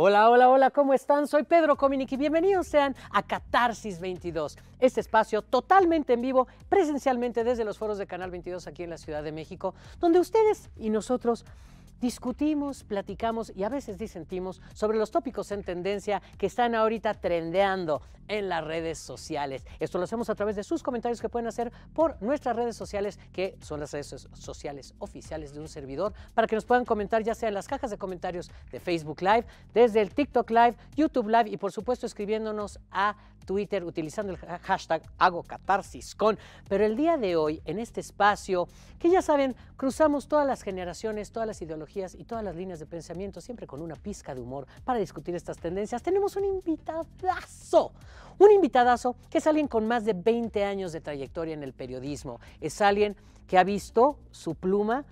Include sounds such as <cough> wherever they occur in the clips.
Hola, hola, hola, ¿cómo están? Soy Pedro Cominic y bienvenidos sean a Catarsis 22, este espacio totalmente en vivo, presencialmente desde los foros de Canal 22 aquí en la Ciudad de México, donde ustedes y nosotros discutimos, platicamos y a veces disentimos sobre los tópicos en tendencia que están ahorita trendeando en las redes sociales. Esto lo hacemos a través de sus comentarios que pueden hacer por nuestras redes sociales, que son las redes sociales oficiales de un servidor, para que nos puedan comentar ya sea en las cajas de comentarios de Facebook Live, desde el TikTok Live, YouTube Live y por supuesto escribiéndonos a Twitter utilizando el hashtag hago. Pero el día de hoy, en este espacio, que ya saben, cruzamos todas las generaciones, todas las ideologías y todas las líneas de pensamiento, siempre con una pizca de humor para discutir estas tendencias, tenemos un invitadazo. Un invitadazo que es alguien con más de 20 años de trayectoria en el periodismo. Es alguien que ha visto su pluma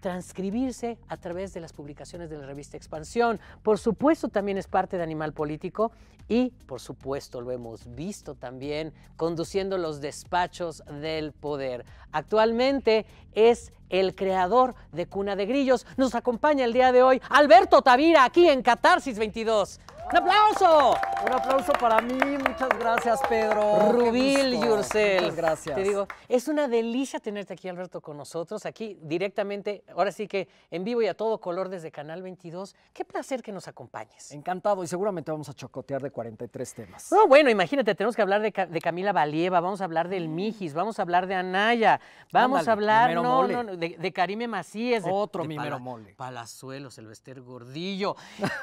transcribirse a través de las publicaciones de la revista Expansión. Por supuesto, también es parte de Animal Político y, por supuesto, lo hemos visto también conduciendo los despachos del poder. Actualmente es el creador de Cuna de Grillos. Nos acompaña el día de hoy Alberto Tavira aquí en Catarsis 22. ¡Un aplauso! Un aplauso para mí, muchas gracias Pedro. Rubil Yurcel. Muchas gracias. Te digo, es una delicia tenerte aquí Alberto con nosotros, aquí directamente, ahora sí que en vivo y a todo color desde Canal 22. Qué placer que nos acompañes. Encantado y seguramente vamos a chocotear de 43 temas. No, bueno, imagínate, tenemos que hablar de, Camila Valieva, vamos a hablar del Mijis, vamos a hablar de Anaya, vamos a hablar no, no, de, Karime Macías. Otro mimero mole. Palazuelos, el Gordillo.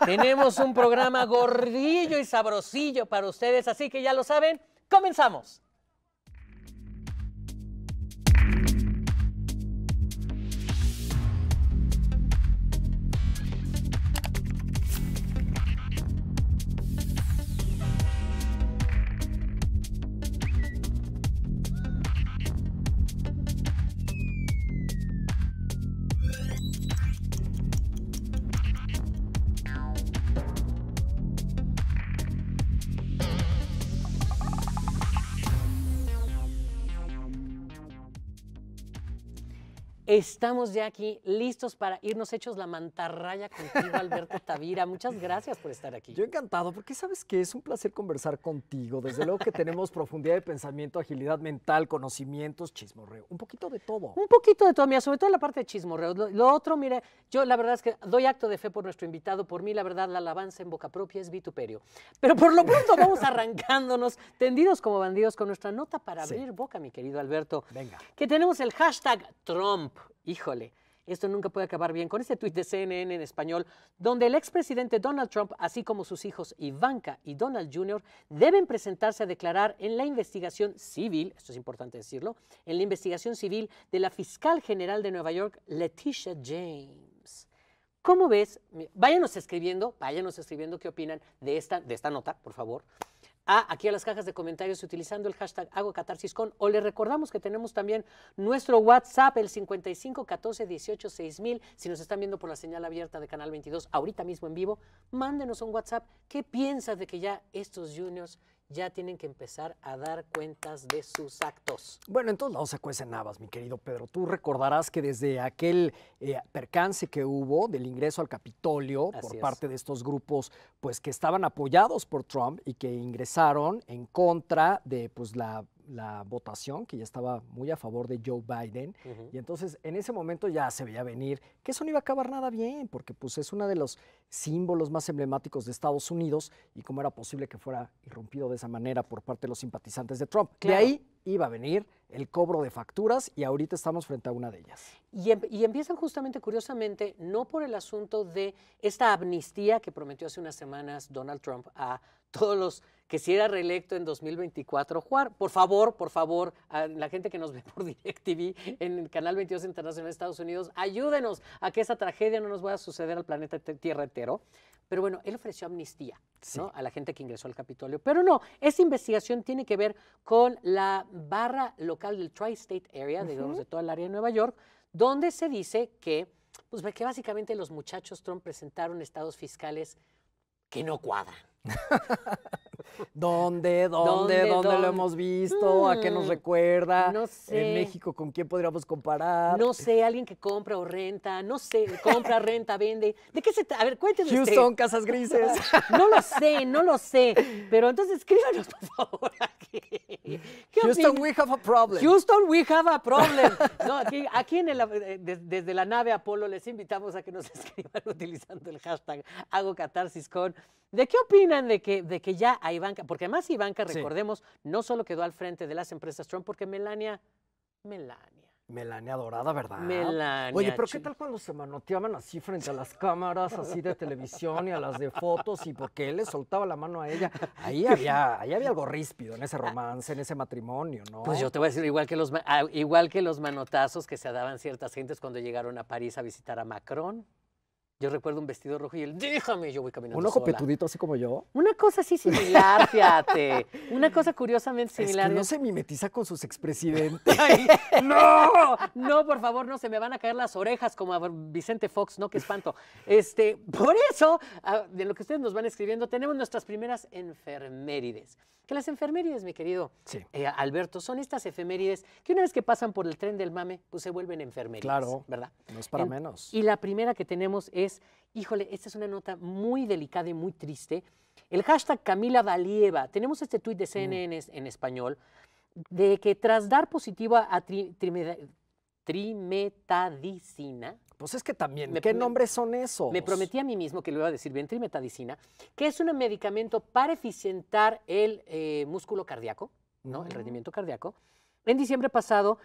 Tenemos un programa gordillo y sabrosillo para ustedes, así que ya lo saben, comenzamos. Estamos ya aquí listos para irnos hechos la mantarraya contigo, Alberto Tavira. Muchas gracias por estar aquí. Yo encantado, porque sabes que es un placer conversar contigo. Desde luego que tenemos profundidad de pensamiento, agilidad mental, conocimientos, chismorreo, un poquito de todo. Un poquito de todo, mira, sobre todo la parte de chismorreo. Lo, otro, mire, yo la verdad es que doy acto de fe por nuestro invitado. Por mí, la verdad, la alabanza en boca propia es vituperio. Pero por lo pronto vamos arrancándonos, tendidos como bandidos, con nuestra nota para abrir boca, mi querido Alberto. Venga. Que tenemos el hashtag Trump híjole, esto nunca puede acabar bien, con este tuit de CNN en español, donde el expresidente Donald Trump, así como sus hijos Ivanka y Donald Jr., deben presentarse a declarar en la investigación civil, esto es importante decirlo, en la investigación civil de la fiscal general de Nueva York, Leticia James. ¿Cómo ves? Váyanos escribiendo, váyanos escribiendo qué opinan de esta, de esta nota, por favor a aquí a las cajas de comentarios utilizando el hashtag Hago Catarsis con o le recordamos que tenemos también nuestro WhatsApp el 55 14 18 6000 si nos están viendo por la señal abierta de Canal 22 ahorita mismo en vivo mándenos un WhatsApp. ¿qué piensas de que ya estos juniors ya tienen que empezar a dar cuentas de sus actos. Bueno, en todos lados se cuecen habas, mi querido Pedro. Tú recordarás que desde aquel eh, percance que hubo del ingreso al Capitolio por parte de estos grupos, pues que estaban apoyados por Trump y que ingresaron en contra de pues la la votación, que ya estaba muy a favor de Joe Biden, y entonces en ese momento ya se veía venir que eso no iba a acabar nada bien, porque pues es uno de los símbolos más emblemáticos de Estados Unidos y cómo era posible que fuera irrumpido de esa manera por parte de los simpatizantes de Trump. De ahí iba a venir el cobro de facturas y ahorita estamos frente a una de ellas. Y, em, y, empiezan justamente, curiosamente, no por el asunto de esta amnistía que prometió hace unas semanas Donald Trump a todos los que si era reelecto en 2024, jugar. Por favor, por favor, a la gente que nos ve por <laughs> DirecTV en el canal 22 Internacional de Estados Unidos, ayúdenos a que esa tragedia no nos vaya a suceder al planeta Tierra entero. Pero bueno, él ofreció amnistía ¿no? a la gente que ingresó al Capitolio. Pero no, esta investigación tiene que ver con la barra local del Tri-State Area, digamos, de toda el área de Nueva York, donde se dice que, pues, que básicamente los muchachos Trump presentaron estados fiscales que no cuadran. <laughs> ¿Dónde, dónde, dónde, lo hemos visto? ¿A qué nos mm, recuerda? No sé. En México, ¿con quién podríamos comparar? No sé, alguien que compra o renta, no sé, compra, renta, vende. ¿De qué se trata? A ver, cuéntenos. Houston, Casas Grises. <laughs> No lo sé, no lo sé. Pero entonces escríbanos, por favor, <laughs> aquí. Houston, we have a problem. Houston, we have a problem. No, aquí, aquí en el, eh, desde la nave Apolo les invitamos a que nos escriban utilizando el hashtag hago catarsis con. ¿De qué opinan de que, de que ya a Ivanka, porque además Ivanka, recordemos, no solo quedó al frente de las empresas Trump, porque Melania, Melania Melania Dorada, ¿verdad? Melania. Oye, pero ¿qué tal cuando se manoteaban así frente a las cámaras, así de televisión y a las de fotos, y porque él le soltaba la mano a ella? Ahí había, ahí había algo ríspido en ese romance, en ese matrimonio, ¿no? Pues yo te voy a decir, igual que los, ah, igual que los manotazos que se daban ciertas gentes cuando llegaron a París a visitar a Macron. Yo recuerdo un vestido rojo y él, déjame, yo voy caminando ¿Un ojo petudito así como yo? Una cosa así similar, <laughs> fíjate. Una cosa curiosamente similar. Es que no se mimetiza con sus expresidentes. <laughs> <laughs> ¡No! No, por favor, no, se me van a caer las orejas como a Vicente Fox, ¿no? Qué espanto. Este, por eso, de lo que ustedes nos van escribiendo, tenemos nuestras primeras enfermérides. Que las efemérides, mi querido eh, Alberto, son estas efemérides que una vez que pasan por el tren del mame, pues se vuelven enfermerides. Claro. ¿Verdad? No es para menos. Y la primera que tenemos es, híjole, esta es una nota muy delicada y muy triste. El hashtag Camila Valieva. Tenemos este tuit de CNN mm. en español de que tras dar positivo a trimetadicina, pues es que también, ¿qué nombres son esos? Me prometí a mí mismo que lo iba a decir bien, trimetadicina, que es un medicamento para eficientar el eh, músculo cardíaco, ¿no? El mm. rendimiento cardíaco. En diciembre pasado,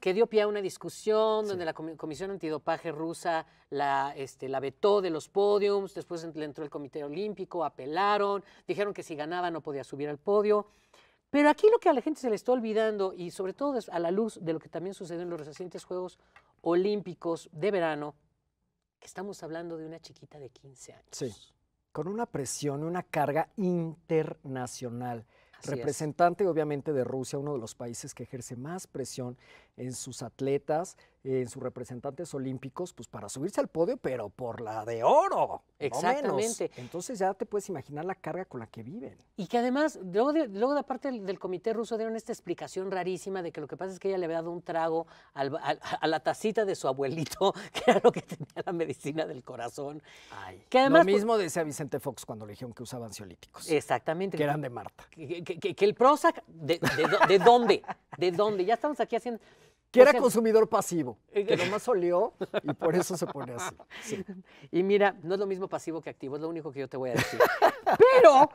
que dio pie a una discusión donde la Comisión Antidopaje rusa la, este, la vetó de los podiums, después le entró el Comité Olímpico, apelaron, dijeron que si ganaba no podía subir al podio. Pero aquí lo que a la gente se le está olvidando, y sobre todo a la luz de lo que también sucedió en los recientes Juegos Olímpicos de verano, que estamos hablando de una chiquita de 15 años. Sí, con una presión, una carga internacional. Representante obviamente de Rusia, uno de los países que ejerce más presión en sus atletas, en sus representantes olímpicos, pues para subirse al podio, pero por la de oro. Exactamente. Entonces ya te puedes imaginar la carga con la que viven. Y que además, luego de, luego de parte del, comité ruso dieron esta explicación rarísima de que lo que pasa es que ella le había dado un trago a la tacita de su abuelito, <laughs> que era lo que tenía la medicina del corazón. Ay, que además, lo pues mismo decía Vicente Fox cuando le dijeron que usaban ansiolíticos. Exactamente. Que eran de Marta. Que, que el Prozac, de, de dónde? ¿De dónde? Ya estamos aquí haciendo... Que era consumidor pasivo, <laughs> que nomás olió y por eso se pone así. <laughs> Y mira, no es lo mismo pasivo que activo, es lo único que yo te voy a decir. <laughs> Pero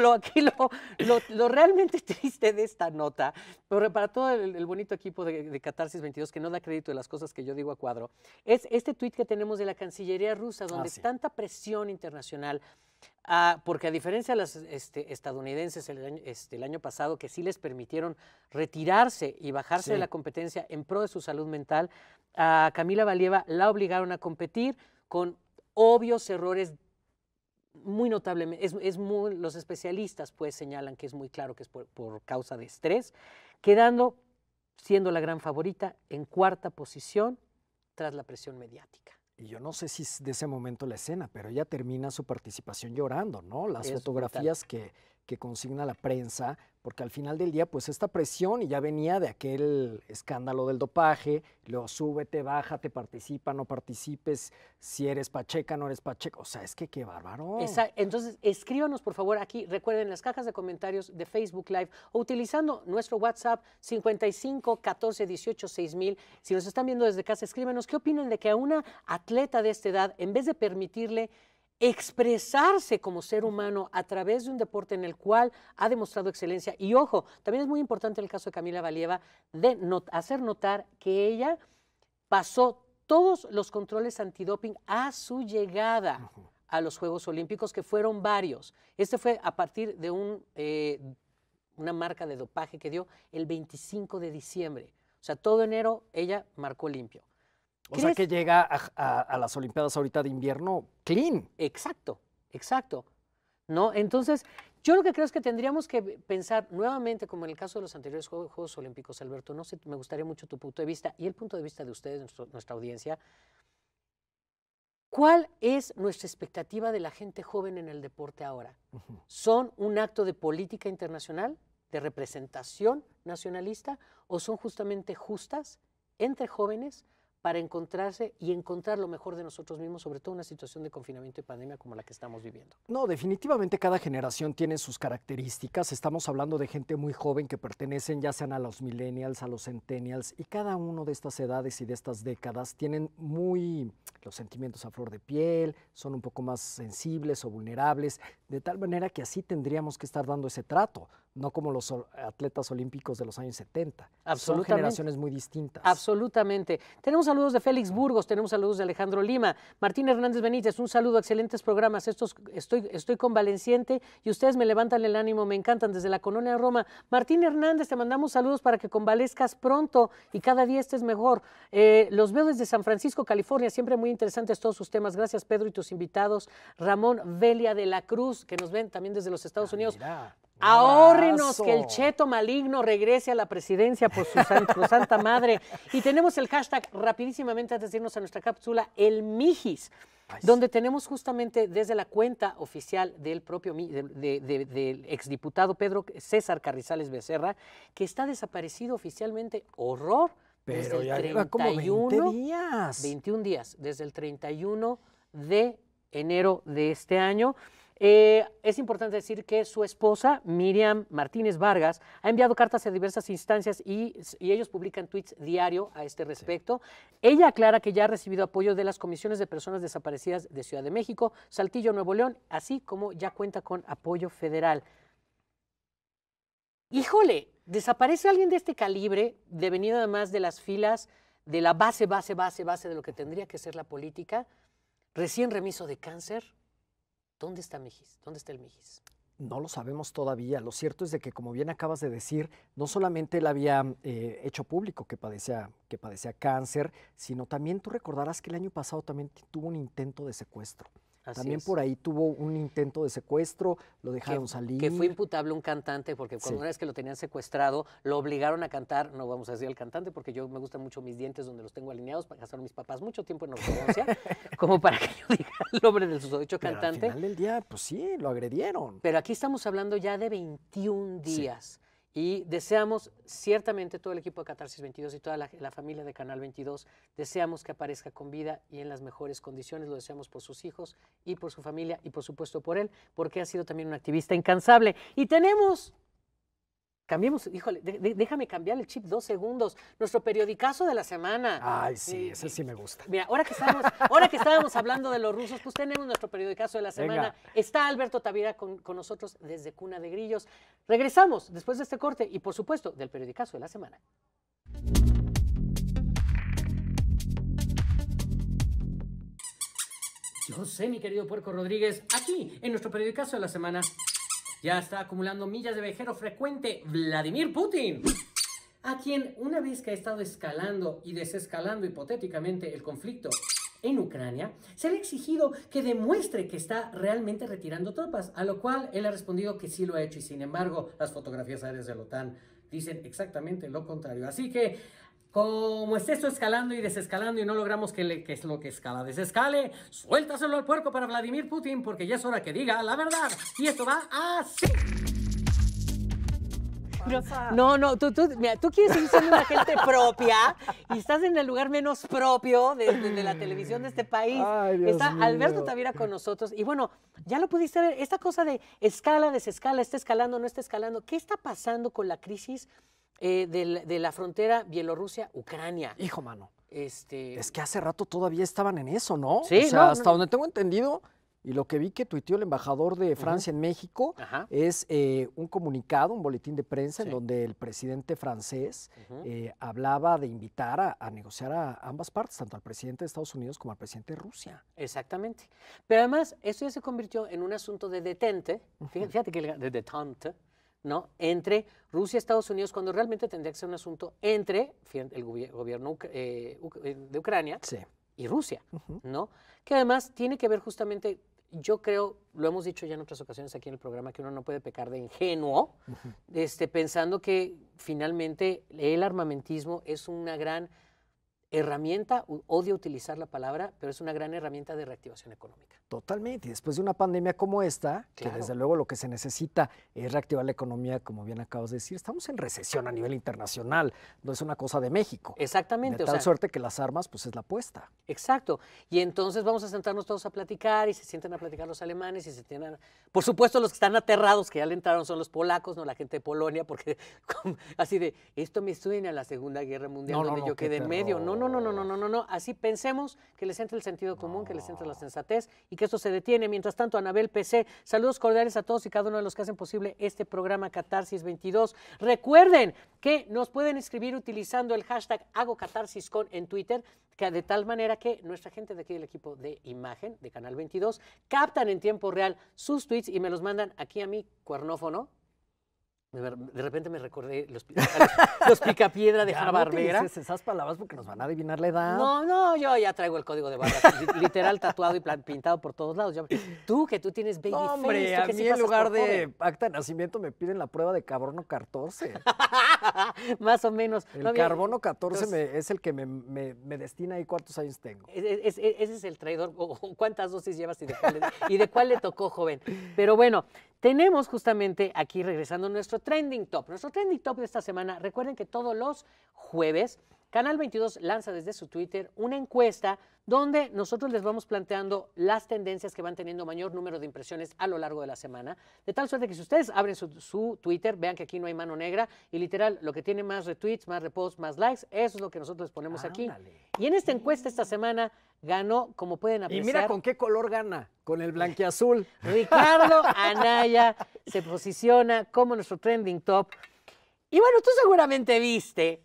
lo, aquí lo, realmente triste de esta nota, pero para todo el, bonito equipo de, Catarsis 22 que no da crédito de las cosas que yo digo a cuadro, es este tuit que tenemos de la Cancillería rusa, donde ah, tanta presión internacional Ah, porque a diferencia de las este, estadounidenses el año, este, el año, pasado, que sí les permitieron retirarse y bajarse de la competencia en pro de su salud mental, a Camila Valieva la obligaron a competir con obvios errores muy notablemente, es, muy, los especialistas pues señalan que es muy claro que es por, por causa de estrés, quedando, siendo la gran favorita, en cuarta posición tras la presión mediática y yo no sé si es de ese momento la escena, pero ella termina su participación llorando, ¿no? Las fotografías que, que consigna la prensa, porque al final del día, pues esta presión, ya venía de aquel escándalo del dopaje, luego súbete, bájate, participa, no participes, si eres pacheca, no eres pacheca, o sea, es que qué bárbaro. Entonces, escríbanos por favor aquí, recuerden las cajas de comentarios de Facebook Live o utilizando nuestro WhatsApp 55 14 18 6000. Si nos están viendo desde casa, escríbanos qué opinan de que a una atleta de esta edad, en vez de permitirle expresarse como ser humano a través de un deporte en el cual ha demostrado excelencia. Y ojo, también es muy importante el caso de Camila Valieva de hacer notar que ella pasó todos los controles antidoping a su llegada a los Juegos Olímpicos, que fueron varios. Este fue a partir de un, eh, una marca de dopaje que dio el 25 de diciembre. O sea, todo enero ella marcó limpio. O sea que llega a, las Olimpiadas ahorita de invierno clean. Exacto, exacto. ¿No? Entonces, yo lo que creo es que tendríamos que pensar nuevamente, como en el caso de los anteriores Juegos, Olímpicos, Alberto, no sé, me gustaría mucho tu punto de vista y el punto de vista de ustedes, nuestra audiencia. ¿Cuál es nuestra expectativa de la gente joven en el deporte ahora? ¿Son un acto de política internacional, de representación nacionalista, o son justamente justas entre jóvenes para encontrarse y encontrar lo mejor de nosotros mismos, sobre todo en una situación de confinamiento y pandemia como la que estamos viviendo. No, definitivamente cada generación tiene sus características. Estamos hablando de gente muy joven que pertenecen ya sean a los millennials, a los centennials, y cada uno de estas edades y de estas décadas tienen muy los sentimientos a flor de piel, son un poco más sensibles o vulnerables, de tal manera que así tendríamos que estar dando ese trato no como los atletas olímpicos de los años 70. Son generaciones muy distintas. Absolutamente. Tenemos saludos de Félix Burgos, tenemos saludos de Alejandro Lima, Martín Hernández Benítez, un saludo, excelentes programas. Estos, estoy, estoy convaleciente y ustedes me levantan el ánimo, me encantan desde la colonia Roma. Martín Hernández, te mandamos saludos para que convalezcas pronto y cada día estés mejor. Eh, los veo desde San Francisco, California, siempre muy interesantes todos sus temas. Gracias, Pedro, y tus invitados. Ramón Velia de la Cruz, que nos ven también desde los Estados ah, Unidos. Ahórrenos que el cheto maligno regrese a la presidencia por su, santa madre. Y tenemos el hashtag rapidísimamente antes de irnos a nuestra cápsula, el Mijis, donde tenemos justamente desde la cuenta oficial del propio del exdiputado Pedro César Carrizales Becerra, que está desaparecido oficialmente. Horror. Pero ya 31, como 20 días. 21 días, desde el 31 de enero de este año. Eh, es importante decir que su esposa, Miriam Martínez Vargas, ha enviado cartas a diversas instancias y, ellos publican tweets diario a este respecto. Ella aclara que ya ha recibido apoyo de las comisiones de personas desaparecidas de Ciudad de México, Saltillo, Nuevo León, así como ya cuenta con apoyo federal. Híjole, desaparece alguien de este calibre, devenido además de las filas de la base, base, base, base de lo que tendría que ser la política, recién remiso de cáncer ¿Dónde está? ¿Dónde está el Mijis? No lo sabemos todavía. Lo cierto es de que, como bien acabas de decir, no solamente él había eh, hecho público que padecía, que padecía cáncer, sino también tú recordarás que el año pasado también tuvo un intento de secuestro. También por ahí tuvo un intento de secuestro, lo dejaron salir. Que fue imputable un cantante, porque cuando una vez que lo tenían secuestrado, lo obligaron a cantar, no vamos a decir el cantante, porque yo me gustan mucho mis dientes donde los tengo alineados, para gastaron mis papás mucho tiempo en ortodoncia, <laughs> como para que yo diga el nombre del susodicho cantante. al final del día, pues sí, lo agredieron. Pero aquí estamos hablando ya de 21 días. Y deseamos, ciertamente todo el equipo de Catarsis 22 y toda la, familia de Canal 22, deseamos que aparezca con vida y en las mejores condiciones. Lo deseamos por sus hijos y por su familia y por supuesto por él, porque ha sido también un activista incansable. Y tenemos Cambiemos, híjole, déjame cambiar el chip dos segundos. Nuestro periodicazo de la semana. Ay, sí, ese sí me gusta. Mira, ahora que, estábamos, ahora que estábamos hablando de los rusos, pues tenemos nuestro periodicazo de la semana. Está Alberto Tavira con, con, nosotros desde Cuna de Grillos. Regresamos después de este corte y, por supuesto, del periodicazo de la semana. Yo sé, mi querido Puerco Rodríguez, aquí en nuestro periodicazo de la semana ya está acumulando millas de viajero frecuente Vladimir Putin, a quien una vez que ha estado escalando y desescalando hipotéticamente el conflicto en Ucrania, se le ha exigido que demuestre que está realmente retirando tropas, a lo cual él ha respondido que sí lo ha hecho y sin embargo las fotografías aéreas de la OTAN dicen exactamente lo contrario. Así que como esté esto escalando y desescalando y no logramos que, le, que es lo que escala desescale, suéltaselo al puerco para Vladimir Putin porque ya es hora que diga la verdad. Y esto va así. No, no, tú, tú, mira, tú quieres ser una gente propia y estás en el lugar menos propio de, la televisión de este país. está Alberto Tavira con nosotros. Y bueno, ya lo pudiste ver, esta cosa de escala, desescala, está escalando, no está escalando. ¿Qué está pasando con la crisis eh, de, la frontera Bielorrusia-Ucrania. Hijo, mano. Este... Es que hace rato todavía estaban en eso, ¿no? Sí, o sea, hasta donde tengo entendido, y lo que vi que tuiteó el embajador de Francia en México es eh, un comunicado, un boletín de prensa en donde el presidente francés eh, hablaba de invitar a, negociar a ambas partes, tanto al presidente de Estados Unidos como al presidente de Rusia. Exactamente. Pero además, esto ya se convirtió en un asunto de detente, fíjate, que de detente, ¿no? entre Rusia y Estados Unidos, cuando realmente tendría que ser un asunto entre el gobierno eh, eh, de Ucrania y Rusia, ¿no? que además tiene que ver justamente, yo creo, lo hemos dicho ya en otras ocasiones aquí en el programa, que uno no puede pecar de ingenuo, este, pensando que finalmente el armamentismo es una gran herramienta, odio utilizar la palabra, pero es una gran herramienta de reactivación económica. Totalmente. Y después de una pandemia como esta, que desde luego lo que se necesita es reactivar la economía, como bien acabas de decir, estamos en recesión a nivel internacional, no es una cosa de México. Exactamente. De tal suerte que las armas, pues es la apuesta. Exacto. Y entonces vamos a sentarnos todos a platicar y se sienten a platicar los alemanes y se tienen... Por supuesto, los que están aterrados, que ya le entraron, son los polacos, no la gente de Polonia, porque <laughs> así de, esto me suena a la Segunda Guerra Mundial, donde yo quedé en medio. No, no, no, no, no, no, no, no. Así pensemos que les entre el sentido común, que les entre la sensatez y que esto se detiene. Mientras tanto, Anabel PC, saludos cordiales a todos y cada uno de los que hacen posible este programa Catarsis 22. Recuerden que nos pueden escribir utilizando el hashtag Hago Catarsis con en Twitter, que de tal manera que nuestra gente de aquí del equipo de imagen de Canal 22 captan en tiempo real sus tweets y me los mandan aquí a mi cuernófono de repente me recordé los, los picapiedra de Hanna Barbera. No esas palabras porque nos van a adivinar la edad. No, no, yo ya traigo el código de barras, literal tatuado y pintado por todos lados. tú que tú tienes baby no, hombre, a mí en lugar de acta de nacimiento me piden la prueba de carbono 14. <laughs> Más o menos. El carbono 14 es el que me, destina ahí cuántos años tengo. ese es el traidor. ¿Cuántas dosis llevas y de, y de cuál le tocó, joven? Pero bueno, tenemos justamente aquí regresando nuestro trending top. Nuestro trending top de esta semana, recuerden que todos los jueves Canal 22 lanza desde su Twitter una encuesta donde nosotros les vamos planteando las tendencias que van teniendo mayor número de impresiones a lo largo de la semana. De tal suerte que si ustedes abren su, Twitter, vean que aquí no hay mano negra y literal lo que tiene más retweets, más reposts, más likes, eso es lo que nosotros les ponemos aquí. Y en esta encuesta esta semana ganó, como pueden apreciar. Y mira con qué color gana, con el blanquiazul. <laughs> Ricardo Anaya se posiciona como nuestro trending top. Y bueno, tú seguramente viste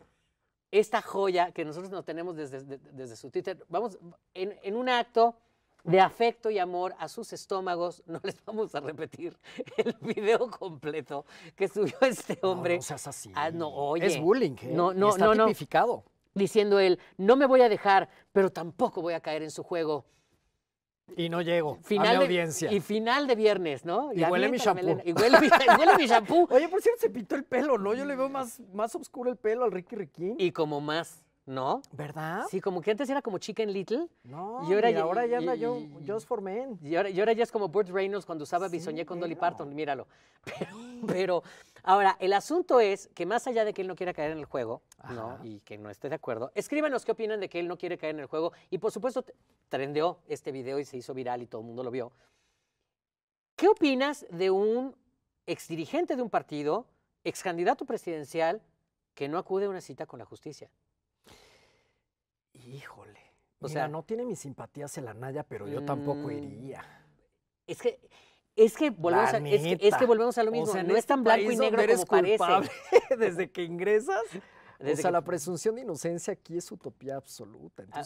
esta joya que nosotros no tenemos desde, desde su Twitter. Vamos, en, en, un acto de afecto y amor a sus estómagos, no les vamos a repetir el video completo que subió este hombre. No, no seas así. Ah, no, oye. Es bullying, ¿eh? No, no, está no, tipificado. Diciendo él, no me voy a dejar, pero tampoco voy a caer en su juego. Y no llego final a mi audiencia. y final de viernes, ¿no? Y, huele mi shampoo. Y <laughs> huele, mi shampoo. Oye, por cierto, se pintó el pelo, ¿no? Yo le veo más, más oscuro el pelo al Ricky Ricky. Y como más, ¿no? ¿Verdad? Sí, como que antes era como Chicken Little. No, y ahora, ya, ahora ya anda yo, Men. Y ahora, y ahora, ya es como Burt Reynolds cuando usaba Bisoñé con Dolly Parton, míralo. <laughs> pero Ahora, el asunto es que más allá de que él no quiera caer en el juego, ¿no? Y que no esté de acuerdo, escríbanos qué opinan de que él no quiere caer en el juego. Y por supuesto, trendeó este video y se hizo viral y todo el mundo lo vio. ¿Qué opinas de un exdirigente de un partido, ex candidato presidencial, que no acude a una cita con la justicia? Híjole. O sea, no tiene mis simpatías en la Naya, pero yo tampoco mm, iría. Es que es que volvemos, a, es que, volvemos a lo mismo. no es este tan blanco y negro como parece. <laughs> desde que ingresas. Desde o sea, la presunción de inocencia aquí es utopía absoluta. Ah.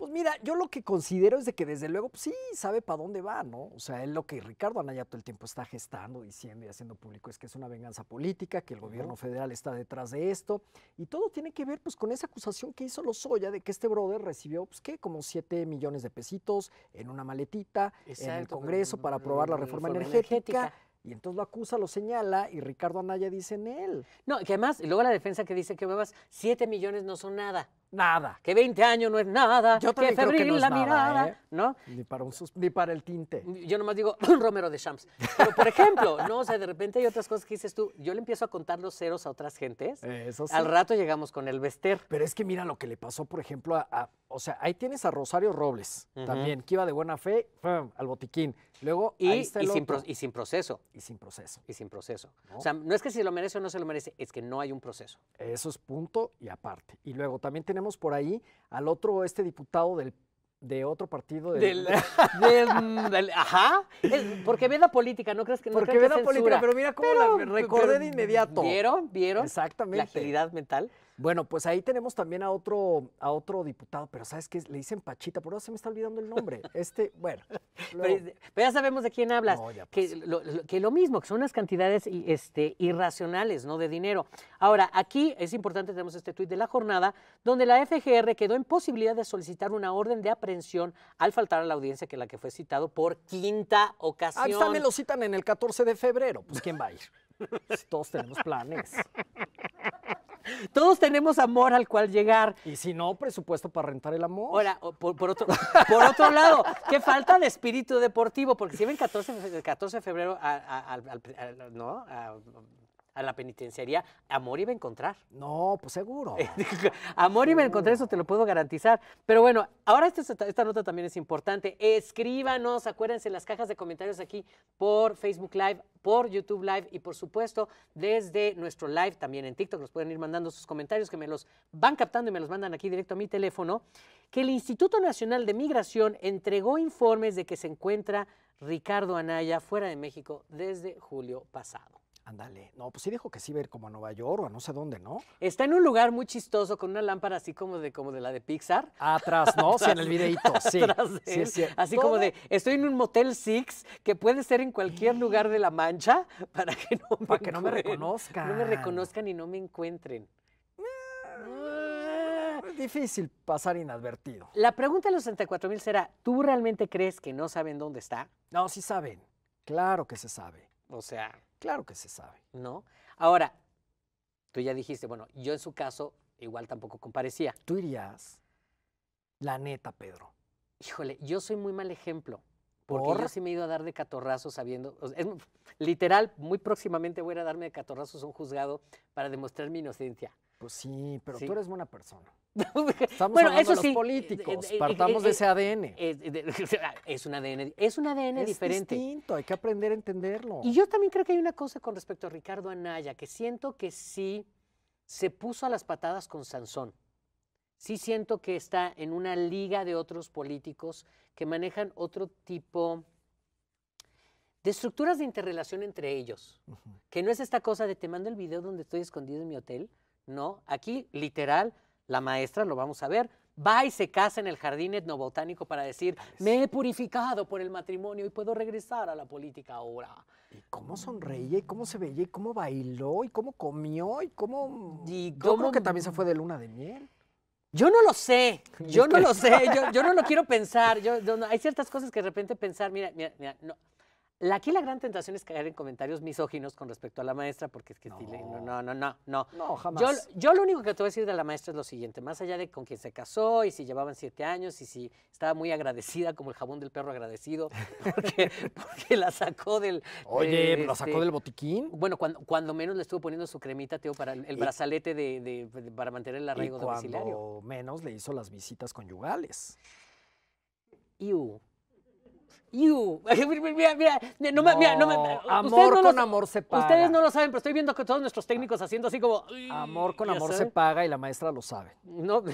Pues mira, yo lo que considero es de que desde luego, pues sí, sabe para dónde va, ¿no? O sea, él lo que Ricardo Anaya todo el tiempo está gestando, diciendo y haciendo público es que es una venganza política, que el gobierno federal está detrás de esto, y todo tiene que ver pues con esa acusación que hizo Lozoya de que este brother recibió, pues qué, como 7 millones de pesitos en una maletita en el Congreso para aprobar la reforma, energética y entonces lo acusa, lo señala y Ricardo Anaya dice en él. No, que además, luego la defensa que dice que más 7 millones no son nada. Nada. Que 20 años no es nada. Yo también que febril la nada, mirada, ¿eh? ¿no? Ni para, un ni para el tinte. Yo nomás digo un <clears throat> Romero de Shams. Pero por ejemplo, ¿no? O sea, de repente hay otras cosas que dices tú. Yo le empiezo a contar los ceros a otras gentes. Eso sí. Al rato llegamos con el Bester. Pero es que mira lo que le pasó, por ejemplo, a, o sea, ahí tienes a Rosario Robles también, que iba de buena fe al botiquín. Luego, y, ahí está el y, sin y, sin proceso. Y sin proceso. Y sin proceso. O sea, no es que si lo merece o no se lo merece, es que no hay un proceso. Eso es punto y aparte. Y luego también tenemos por ahí al otro, este diputado del de otro partido del, del, <laughs> ajá porque ve la política no crees que no porque ve la política pero mira cómo la recordé de inmediato vieron vieron exactamente la agilidad mental bueno, pues ahí tenemos también a otro, a otro diputado, pero ¿sabes qué? Le dicen Pachita, por eso se me está olvidando el nombre. Este, bueno. <laughs> pero, ya sabemos de quién hablas. que, lo, que lo mismo, que son unas cantidades este, irracionales, ¿no? De dinero. Ahora, aquí es importante, tenemos este tuit de la jornada, donde la FGR quedó en posibilidad de solicitar una orden de aprehensión al faltar a la audiencia que la que fue citado por quinta ocasión. Ah, pues también lo citan en el 14 de febrero. Pues, ¿quién va a ir? <laughs> todos tenemos planes. <laughs> Todos tenemos amor al cual llegar. Y si no, presupuesto para rentar el amor. Ahora, por, otro, <laughs> por otro lado, qué falta de espíritu deportivo, porque si ven 14, 14 de febrero ¿no? A la penitenciaría, amor iba a encontrar. No, pues seguro. <laughs> amor iba a encontrar, eso te lo puedo garantizar. Pero bueno, ahora esta, esta nota también es importante. Escríbanos, acuérdense, las cajas de comentarios aquí por Facebook Live, por YouTube Live y por supuesto desde nuestro live también en TikTok. Nos pueden ir mandando sus comentarios que me los van captando y me los mandan aquí directo a mi teléfono. Que el Instituto Nacional de Migración entregó informes de que se encuentra Ricardo Anaya fuera de México desde julio pasado. Ándale. No, pues sí dijo que sí ver como a Nueva York o a no sé dónde, ¿no? Está en un lugar muy chistoso con una lámpara así como de como de la de Pixar. Atrás, ¿no? <laughs> sí, en el videito, sí. sí, sí así como de estoy en un motel Six que puede ser en cualquier lugar de la Mancha <laughs> para que no me, para que no me reconozcan. No me reconozcan y no me encuentren. Es difícil pasar inadvertido. La pregunta de los 64 mil será, ¿tú realmente crees que no saben dónde está? No, sí saben. Claro que se sabe. O sea, claro que se sabe. ¿No? Ahora, tú ya dijiste, bueno, yo en su caso igual tampoco comparecía. Tú irías, la neta, Pedro. Híjole, yo soy muy mal ejemplo. Porque yo sí me he ido a dar de catorrazos sabiendo, literal, muy próximamente voy a, ir a darme de catorrazos a un juzgado para demostrar mi inocencia. Pues sí, pero tú eres buena persona. <laughs> Estamos bueno, hablando eso de los políticos, eh, eh, partamos de ese ADN. <laughs> Es un ADN, es un ADN diferente. Es distinto, hay que aprender a entenderlo. Y yo también creo que hay una cosa con respecto a Ricardo Anaya, que siento que sí se puso a las patadas con Sansón. Sí siento que está en una liga de otros políticos que manejan otro tipo de estructuras de interrelación entre ellos. Que no es esta cosa de te mando el video donde estoy escondido en mi hotel. No, aquí literal la maestra, lo vamos a ver, va y se casa en el jardín etnobotánico para decir, me he purificado por el matrimonio y puedo regresar a la política ahora. Y cómo sonreía, y cómo se veía, y cómo bailó, y cómo comió, y cómo... Y Yo creo que también se fue de luna de miel. Yo no lo sé, yo no lo sé, yo, no lo quiero pensar. Yo, hay ciertas cosas que de repente pensar, mira, mira, mira, no, aquí la gran tentación es caer en comentarios misóginos con respecto a la maestra, porque es que no, no, no, no, no. No, jamás. Yo, lo único que te voy a decir de la maestra es lo siguiente, más allá de con quién se casó y si llevaban siete años y si estaba muy agradecida, como el jabón del perro agradecido, <laughs> porque, la sacó del... Oye, ¿la sacó este, del botiquín? Bueno, cuando, cuando menos le estuvo poniendo su cremita, Teo, para el, brazalete de, para mantener el arraigo y cuando menos le hizo las visitas conyugales. Iu. You. <laughs> Mira, mira, no, mira, no, amor con amor se paga. Ustedes no lo saben, pero estoy viendo que todos nuestros técnicos haciendo así como. Amor con amor se paga y la maestra lo sabe. No. <laughs>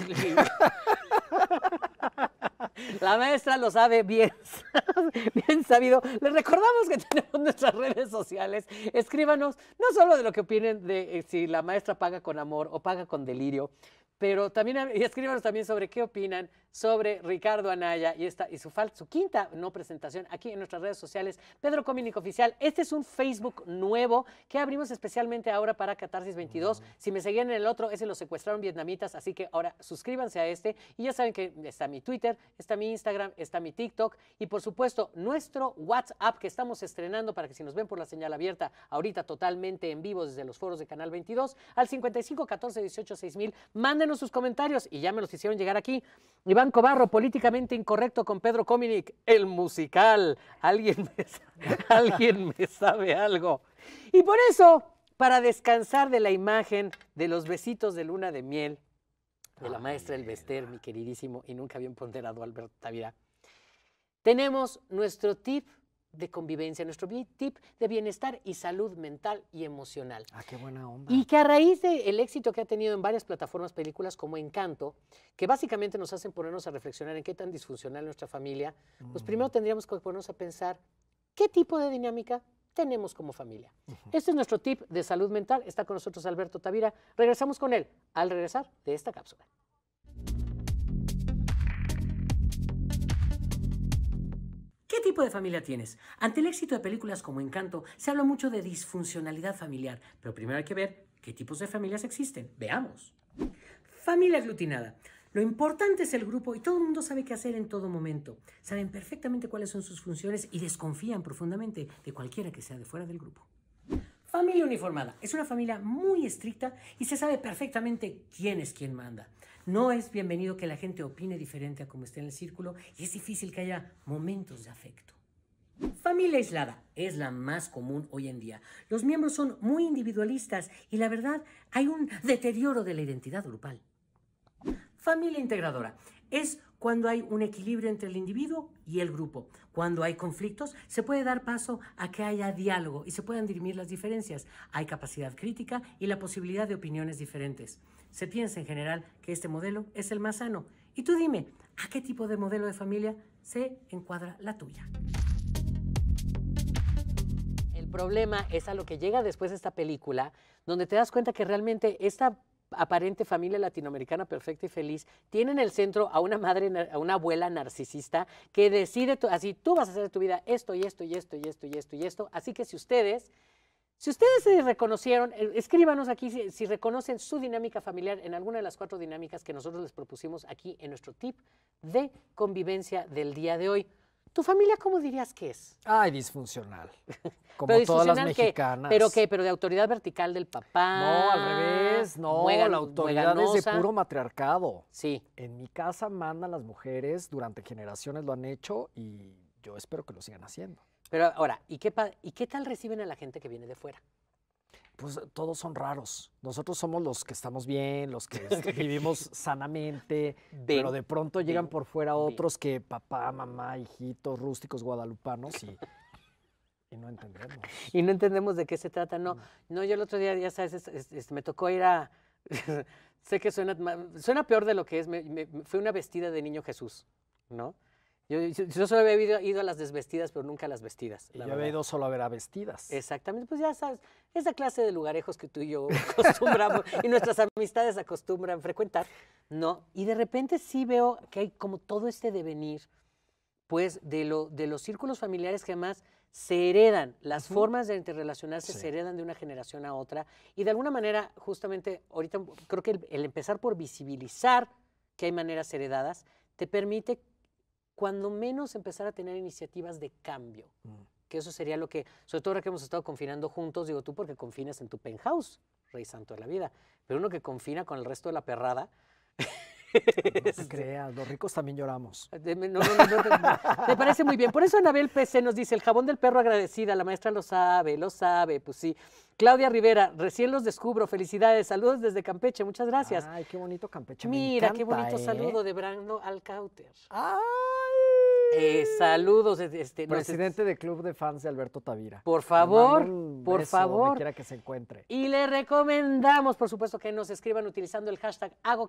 La maestra lo sabe bien, <laughs> bien sabido. Les recordamos que tenemos nuestras redes sociales. Escríbanos no solo de lo que opinen de eh, si la maestra paga con amor o paga con delirio, pero también escríbanos también sobre qué opinan sobre Ricardo Anaya y, esta, y su, su quinta no presentación aquí en nuestras redes sociales. Pedro Cominic Oficial, este es un Facebook nuevo que abrimos especialmente ahora para Catarsis 22. Si me seguían en el otro, ese lo secuestraron vietnamitas, así que ahora suscríbanse a este. Y ya saben que está mi Twitter, está mi Instagram, está mi TikTok y por supuesto nuestro WhatsApp que estamos estrenando para que si nos ven por la señal abierta ahorita totalmente en vivo desde los foros de Canal 22 al 55 14 18 6000, mándenos sus comentarios y ya me los hicieron llegar aquí. Iván Cobarro, políticamente incorrecto con Pedro Cominic, el musical. ¿Alguien me, <laughs> ¿Alguien me sabe algo? Y por eso, para descansar de la imagen de los besitos de luna de miel de la maestra El Bester, mi queridísimo y nunca bien ponderado Alberto Tavira, tenemos nuestro tip de convivencia, nuestro tip de bienestar y salud mental y emocional. Ah, qué buena onda. Y que a raíz del éxito que ha tenido en varias plataformas, películas como Encanto, que básicamente nos hacen ponernos a reflexionar en qué tan disfuncional es nuestra familia, pues mm. primero tendríamos que ponernos a pensar qué tipo de dinámica tenemos como familia. Este es nuestro tip de salud mental. Está con nosotros Alberto Tavira. Regresamos con él al regresar de esta cápsula. ¿Qué tipo de familia tienes? Ante el éxito de películas como Encanto, se habla mucho de disfuncionalidad familiar, pero primero hay que ver qué tipos de familias existen. Veamos. Familia aglutinada. Lo importante es el grupo y todo el mundo sabe qué hacer en todo momento. Saben perfectamente cuáles son sus funciones y desconfían profundamente de cualquiera que sea de fuera del grupo Familia uniformada. Es una familia muy estricta y se sabe perfectamente quién es quien manda. No es bienvenido que la gente opine diferente a como esté en el círculo y es difícil que haya momentos de afecto. Familia aislada es la más común hoy en día. Los miembros son muy individualistas y la verdad hay un deterioro de la identidad grupal. Familia integradora es cuando hay un equilibrio entre el individuo y el grupo. Cuando hay conflictos, se puede dar paso a que haya diálogo y se puedan dirimir las diferencias. Hay capacidad crítica y la posibilidad de opiniones diferentes. Se piensa en general que este modelo es el más sano. Y tú dime, ¿a qué tipo de modelo de familia se encuadra la tuya? El problema es a lo que llega después de esta película, donde te das cuenta que realmente esta aparente familia latinoamericana perfecta y feliz, tiene en el centro a una madre, a una abuela narcisista que decide, así, tú vas a hacer de tu vida esto y esto y esto y esto y esto y esto. Así que si ustedes, si ustedes se reconocieron, eh, escríbanos aquí si, si reconocen su dinámica familiar en alguna de las cuatro dinámicas que nosotros les propusimos aquí en nuestro tip de convivencia del día de hoy. ¿Tu familia cómo dirías que es? Ay, disfuncional. <laughs> Como todas las mexicanas. ¿Pero qué? ¿Pero de autoridad vertical del papá? No, al revés. No, la autoridad es de puro matriarcado. Sí. En mi casa mandan las mujeres, durante generaciones lo han hecho y yo espero que lo sigan haciendo. Pero ahora, ¿y qué, ¿y qué tal reciben a la gente que viene de fuera? pues todos son raros. Nosotros somos los que estamos bien, los que <laughs> vivimos sanamente, pero de pronto llegan por fuera otros que papá, mamá, hijitos, rústicos guadalupanos y, no entendemos. Y no entendemos de qué se trata. No, mm. no, yo el otro día, ya sabes, me tocó ir a... <laughs> sé que suena, suena peor de lo que es. fue una vestida de niño Jesús, ¿no? Yo, solo había ido, a las desvestidas, pero nunca a las vestidas. yo había ido solo a ver a vestidas. Exactamente, pues ya sabes, esa clase de lugarejos que tú y yo <laughs> acostumbramos y nuestras amistades acostumbran frecuentar, ¿no? Y de repente sí veo que hay como todo este devenir, pues, de, lo, de los círculos familiares que además se heredan, las formas de interrelacionarse se heredan de una generación a otra y de alguna manera, justamente, ahorita creo que el empezar por visibilizar que hay maneras heredadas, te permite cuando menos empezar a tener iniciativas de cambio. Mm. Que eso sería lo que, sobre todo ahora que hemos estado confinando juntos, digo tú porque confinas en tu penthouse, rey santo de la vida, pero uno que confina con el resto de la perrada. No te <laughs> creas, los ricos también lloramos. <laughs> No, no, no, me parece muy bien. Por eso Anabel PC nos dice, el jabón del perro agradecida, la maestra lo sabe, lo sabe, pues sí. Claudia Rivera, recién los descubro, felicidades, saludos desde Campeche, muchas gracias. Ay, qué bonito Campeche. Mira, qué bonito ¿eh? saludo de Brando Alcauter. Ay. Eh, saludos. Este, Presidente del Club de Fans de Alberto Tavira. Por favor, por favor. quiera que se encuentre. Y le recomendamos, por supuesto, que nos escriban utilizando el hashtag Hago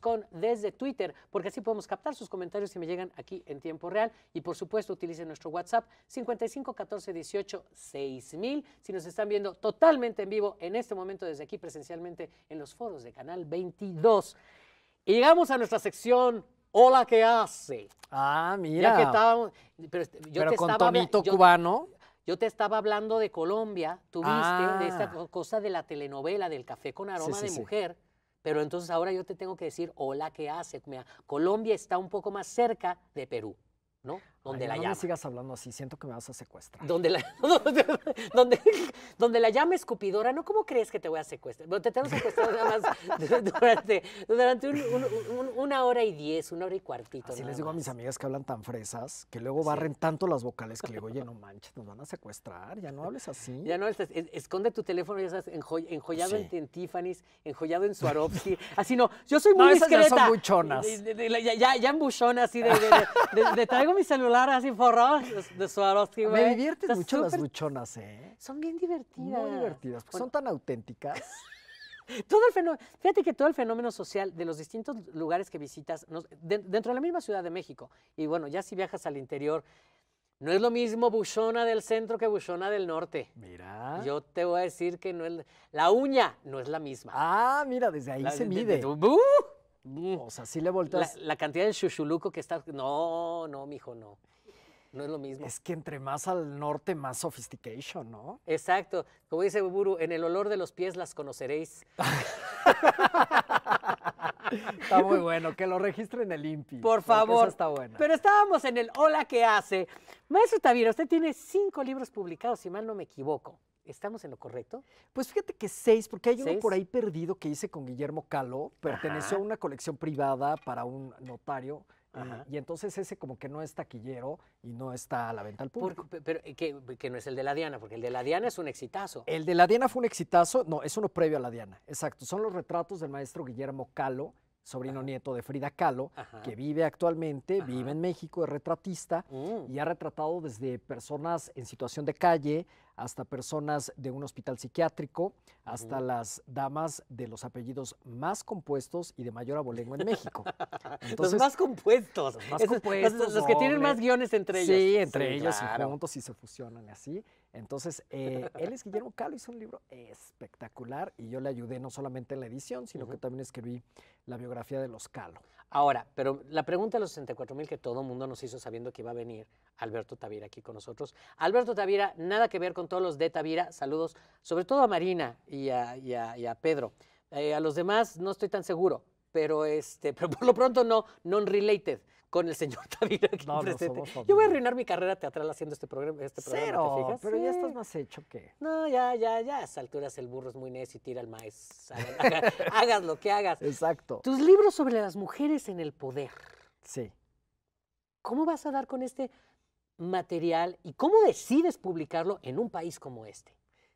con desde Twitter, porque así podemos captar sus comentarios y me llegan aquí en tiempo real. Y por supuesto, utilicen nuestro WhatsApp 55 14 18 6000. Si nos están viendo totalmente en vivo en este momento desde aquí presencialmente en los foros de Canal 22. Y llegamos a nuestra sección Hola, ¿qué hace? Ah, mira. que pero, este, yo te con estaba, tonito cubano. Yo te estaba hablando de Colombia, tuviste de esta ah. cosa de la telenovela del café con aroma de mujer, pero entonces ahora yo te tengo que decir, hola, ¿qué hace? Colombia está un poco más cerca de Perú. ¿no? Donde la no llama. me sigas hablando así, siento que me vas a secuestrar. Donde la, <laughs> donde, donde, la llama escupidora, ¿no? ¿Cómo crees que te voy a secuestrar? Bueno, te tengo secuestrado nada más <laughs> durante, durante una hora y diez, una hora y cuartito. Así les digo a mis amigas que hablan tan fresas, que luego barren tanto las vocales que le digo, oye, no manches, nos van a secuestrar, ya no hables así. Ya no, esconde tu teléfono, ya sabes, enjollado en Tiffany's, enjollado en Swarovski. Así no, yo soy muy no, discreta. ya son buchonas. Ya, ya, ya en así de, de traigo mi celular así forrado de Swarovski, Me divierten mucho las buchonas, ¿eh? Son bien divertidas. Muy divertidas, porque son tan auténticas. <laughs> Todo el fenómeno, fíjate que todo el fenómeno social de los distintos lugares que visitas, dentro de la misma Ciudad de México, y bueno, ya si viajas al interior, no es lo mismo buchona del centro que buchona del norte. Mira. Yo te voy a decir que no es, la uña no es la misma. Ah, mira, desde ahí se mide. O sea, sí le volteas. La, cantidad de chuchuluco que está. No, no, mijo, no. No es lo mismo. Es que entre más al norte, más sophistication, ¿no? Exacto. Como dice Buburu, en el olor de los pies las conoceréis. <laughs> está muy bueno, que lo registre en el INPI. Por favor. está bueno. Pero estábamos en el Hola, ¿qué hace? Maestro Tavira, usted tiene cinco libros publicados, si mal no me equivoco. ¿Estamos en lo correcto? Pues fíjate que seis, porque hay uno por ahí perdido que hice con Guillermo Calo, perteneció a una colección privada para un notario. Y entonces ese como que no es taquillero y no está a la venta al público. pero eh, que, no es el de la Diana, porque el de la Diana es un exitazo. El de la Diana fue un exitazo, no, es uno previo a la Diana, exacto. Son los retratos del maestro Guillermo Calo, sobrino nieto de Frida Kahlo, que vive actualmente, vive en México, es retratista mm. y ha retratado desde personas en situación de calle hasta personas de un hospital psiquiátrico, hasta las damas de los apellidos más compuestos y de mayor abolengo en México. <laughs> los más compuestos. Los más compuestos. Los, que tienen más guiones entre ellos. Sí, entre ellos y juntos y se fusionan así. Entonces, eh, <laughs> él es Guillermo Calo, hizo un libro espectacular y yo le ayudé no solamente en la edición, sino que también escribí la biografía de los Calo. Ahora, pero la pregunta de los 64 mil que todo mundo nos hizo sabiendo que iba a venir Alberto Tavira aquí con nosotros. Alberto Tavira, nada que ver con todos los de Tavira, saludos, sobre todo a Marina y a, Pedro. Eh, a los demás no estoy tan seguro, pero, este, <laughs> pero por lo pronto no, non-related con el señor <laughs> Tavira aquí presente. Yo voy a arruinar mi carrera teatral haciendo este programa, este programa ¿te fijas? pero ya estás más hecho que... No, ya, ya, ya. A estas alturas el burro es muy necio y tira el maíz. <laughs> Hagas, lo que hagas. Exacto. Tus libros sobre las mujeres en el poder. Sí. ¿Cómo vas a dar con este material y cómo decides publicarlo en un país como este?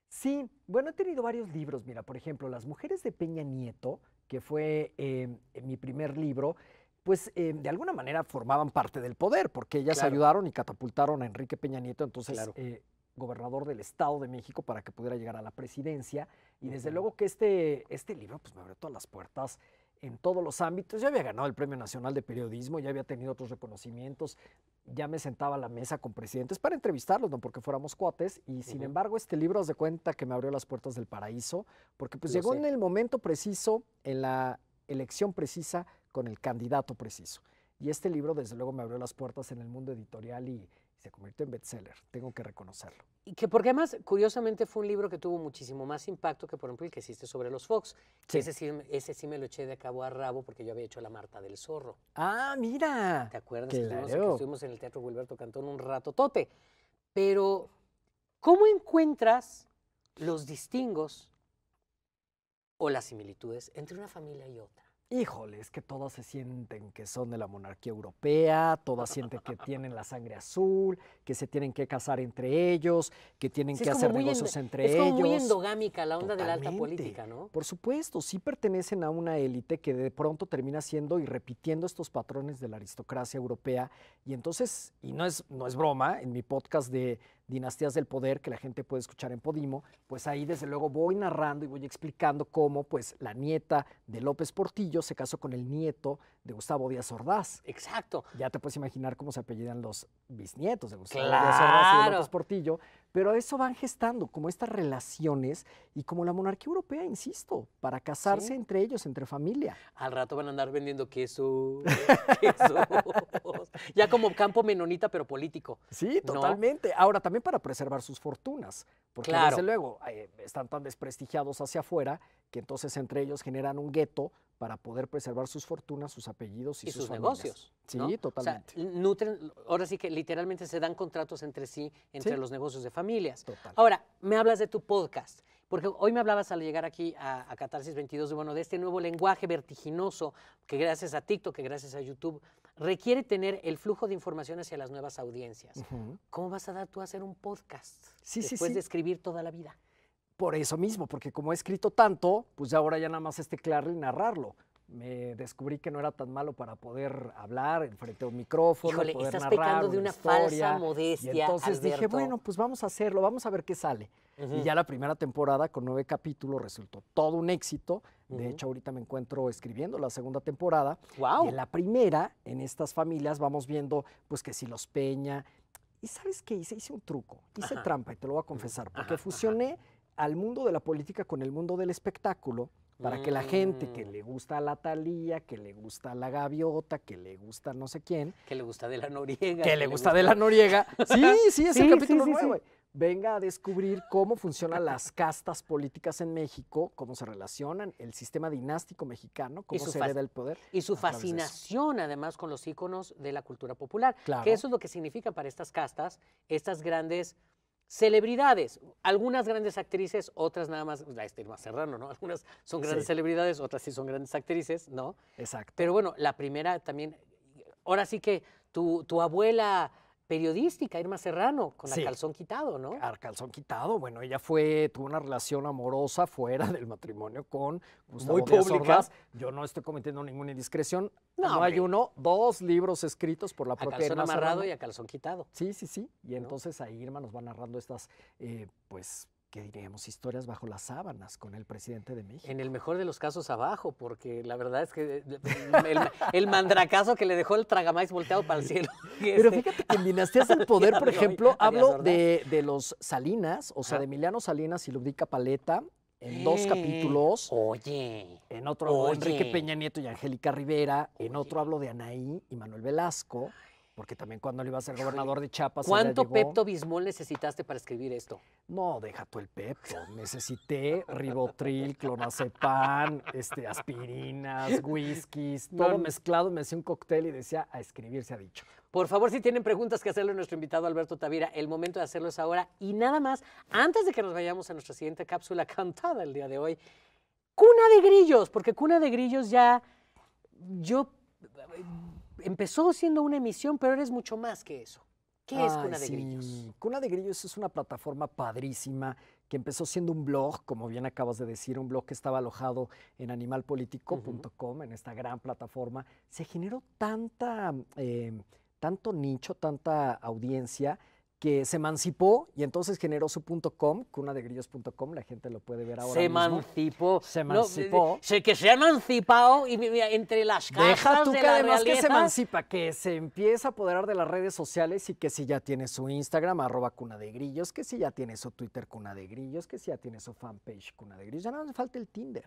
Sí, bueno, he tenido varios libros. Mira, por ejemplo, Las mujeres de Peña Nieto, que fue eh, mi primer libro, pues eh, de alguna manera formaban parte del poder, porque ellas ayudaron y catapultaron a Enrique Peña Nieto, entonces eh, gobernador del Estado de México, para que pudiera llegar a la presidencia. Y desde luego que este, este libro pues, me abrió todas las puertas en todos los ámbitos. Ya había ganado el Premio Nacional de Periodismo, ya había tenido otros reconocimientos, ya me sentaba a la mesa con presidentes para entrevistarlos, no porque fuéramos cuates, y sin embargo este libro, os de cuenta que me abrió las puertas del paraíso, porque pues llegó en el momento preciso, en la elección precisa con el candidato preciso. Y este libro, desde luego, me abrió las puertas en el mundo editorial y, se convirtió en bestseller, tengo que reconocerlo. Y que porque además, curiosamente, fue un libro que tuvo muchísimo más impacto que, por ejemplo, el que hiciste sobre los Fox. Ese, sí, ese sí me lo eché de cabo a rabo porque yo había hecho La Marta del Zorro. Ah, mira. ¿Te acuerdas? Que estuvimos, en el Teatro Wilberto Cantón un rato tote. Pero, ¿cómo encuentras los distingos o las similitudes entre una familia y otra? Híjole, es que todos se sienten que son de la monarquía europea, todas sienten que tienen la sangre azul, que se tienen que casar entre ellos, que tienen que hacer negocios entre ellos. Es como muy endogámica la onda de la alta política, ¿no? Por supuesto, sí pertenecen a una élite que de pronto termina siendo y repitiendo estos patrones de la aristocracia europea. Y entonces, y no es, no es broma, en mi podcast de Dinastías del Poder, que la gente puede escuchar en Podimo, pues ahí desde luego voy narrando y voy explicando cómo pues la nieta de López Portillo se casó con el nieto de Gustavo Díaz Ordaz. Exacto. Ya te puedes imaginar cómo se apellidan los bisnietos de Gustavo Díaz Ordaz y López Portillo, pero eso van gestando como estas relaciones y como la monarquía europea, insisto, para casarse entre ellos, entre familia. Al rato van a andar vendiendo queso, <laughs> queso. ya como campo menonita pero político. Sí, totalmente. Ahora también para preservar sus fortunas, porque desde luego eh, están tan desprestigiados hacia afuera que entonces entre ellos generan un gueto para poder preservar sus fortunas, sus apellidos y, sus, negocios. Sí, totalmente. nutren, ahora sí que literalmente se dan contratos entre sí, entre los negocios de familias. Ahora, me hablas de tu podcast. Porque hoy me hablabas al llegar aquí a, a Catarsis 22 de, bueno, de este nuevo lenguaje vertiginoso que gracias a TikTok, que gracias a YouTube, requiere tener el flujo de información hacia las nuevas audiencias. ¿Cómo vas a dar tú a hacer un podcast sí, después de escribir toda la vida? Por eso mismo, porque como he escrito tanto, pues ahora ya nada más es teclarlo y narrarlo me descubrí que no era tan malo para poder hablar frente a un micrófono, Híjole, poder estás narrar pecando de una falsa modestia. Y entonces dije, bueno, pues vamos a hacerlo, vamos a ver qué sale. Y ya la primera temporada con nueve capítulos resultó todo un éxito. De hecho, ahorita me encuentro escribiendo la segunda temporada. Wow. Y en la primera, en estas familias, vamos viendo, pues que si los Peña. ¿Y sabes qué hice? Hice un truco, hice trampa, y te lo voy a confesar, porque fusioné al mundo de la política con el mundo del espectáculo para que la gente que mm. le gusta a la Talía, que le gusta la gaviota, que le gusta no sé quién. Que le gusta de la Noriega. Que, le gusta, de la Noriega. <laughs> Sí, sí, es el capítulo nuevo. Venga a descubrir cómo funcionan las castas políticas en México, cómo se relacionan, el sistema dinástico mexicano, cómo se hereda el poder. Y su fascinación, además, con los íconos de la cultura popular. Claro. Que eso es lo que significa para estas castas, estas grandes celebridades, algunas grandes actrices, otras nada más, la Irma Serrano, ¿no? <laughs> Algunas son grandes celebridades, otras sí son grandes actrices, ¿no? Exacto. Pero bueno, la primera también, ahora sí que tu, tu abuela periodística, Irma Serrano, con la calzón quitado, ¿no? A calzón quitado, bueno, ella fue, tuvo una relación amorosa fuera <laughs> del matrimonio con Gustavo Muy Díaz Yo no estoy cometiendo ninguna indiscreción. No, hay uno, dos libros escritos por la propia a calzón amarrado y a calzón quitado. Sí, sí, sí. Y entonces ahí Irma nos va narrando estas, eh, pues, ¿qué diríamos? Historias bajo las sábanas con el presidente de México. En el mejor de los casos abajo, porque la verdad es que eh, el, mandracazo que le dejó el tragamais volteado para el cielo. <laughs> Pero este fíjate que en Dinastías del Poder, <laughs> por ejemplo, hablo de, los Salinas, o sea, de Emiliano Salinas y Ludica Paleta, en dos capítulos. Oye. En otro hablo de Enrique Peña Nieto y Angélica Rivera. En otro hablo de Anaí y Manuel Velasco porque también cuando él iba a ser gobernador de Chiapas. ¿Cuánto Pepto Bismol necesitaste para escribir esto? No, deja tú el Pepto. Necesité ribotril, clonazepam, este, aspirinas, whiskies, todo mezclado. Me hacía un cóctel y decía, a escribir se ha dicho. Por favor, si tienen preguntas que hacerle a nuestro invitado Alberto Tavira, el momento de hacerlo es ahora. Y nada más, antes de que nos vayamos a nuestra siguiente cápsula cantada el día de hoy, Cuna de Grillos, porque Cuna de Grillos ya, yo empezó siendo una emisión, pero eres mucho más que eso. ¿Qué es Cuna de Grillos? Cuna de Grillos es una plataforma padrísima que empezó siendo un blog, como bien acabas de decir, un blog que estaba alojado en animalpolitico.com, en esta gran plataforma. Se generó tanta, eh, tanto nicho, tanta audiencia que se emancipó y entonces generó su punto .com, cunadegrillos.com, la gente lo puede ver ahora Se emancipó. Se emancipó. sé que se ha emancipado y entre las casas Deja tú que además que se emancipa, que se empieza a apoderar de las redes sociales y que si ya tiene su Instagram, arroba cuna de grillos, que si ya tiene su Twitter cuna de grillos, que si ya tiene su fanpage cuna de grillos, ya no hace falta el Tinder.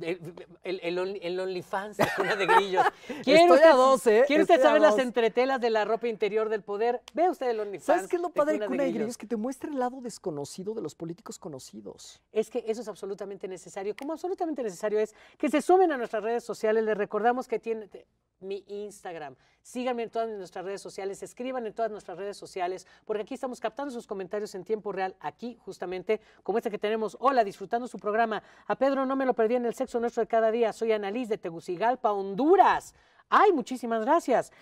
El, el, OnlyFans de cuna de grillos. <laughs> ¿Quiere Estoy usted, a dos, ¿eh? ¿Quiere usted saber las entretelas de la ropa interior del poder? Ve usted el OnlyFans lo padre de Cuna de Grillos? Que te muestra el lado desconocido de los políticos conocidos. Es que eso es absolutamente necesario. Como absolutamente necesario es que se sumen a nuestras redes sociales. Les recordamos que tiene mi Instagram. Síganme en todas nuestras redes sociales, escriban en todas nuestras redes sociales, porque aquí estamos captando sus comentarios en tiempo real, aquí justamente, como este que tenemos. Hola, disfrutando su programa. A Pedro no me lo perdí en el sexo nuestro de cada día. Soy Annalise de Tegucigalpa, Honduras. Ay, muchísimas gracias.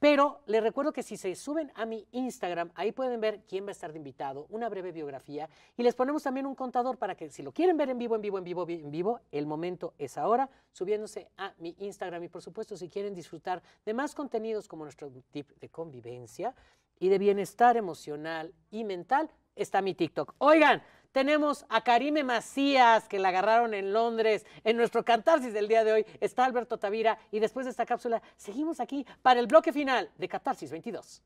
Pero les recuerdo que si se suben a mi Instagram, ahí pueden ver quién va a estar de invitado, una breve biografía y les ponemos también un contador para que si lo quieren ver en vivo, en vivo, en vivo, en vivo, el momento es ahora, subiéndose a mi Instagram y por supuesto si quieren disfrutar de más contenidos como nuestro tip de convivencia y de bienestar emocional y mental, está mi TikTok. Oigan, tenemos a Karime Macías, que la agarraron en Londres. En nuestro Catarsis del día de hoy está Alberto Tavira. Y después de esta cápsula, seguimos aquí para el bloque final de Catarsis 22.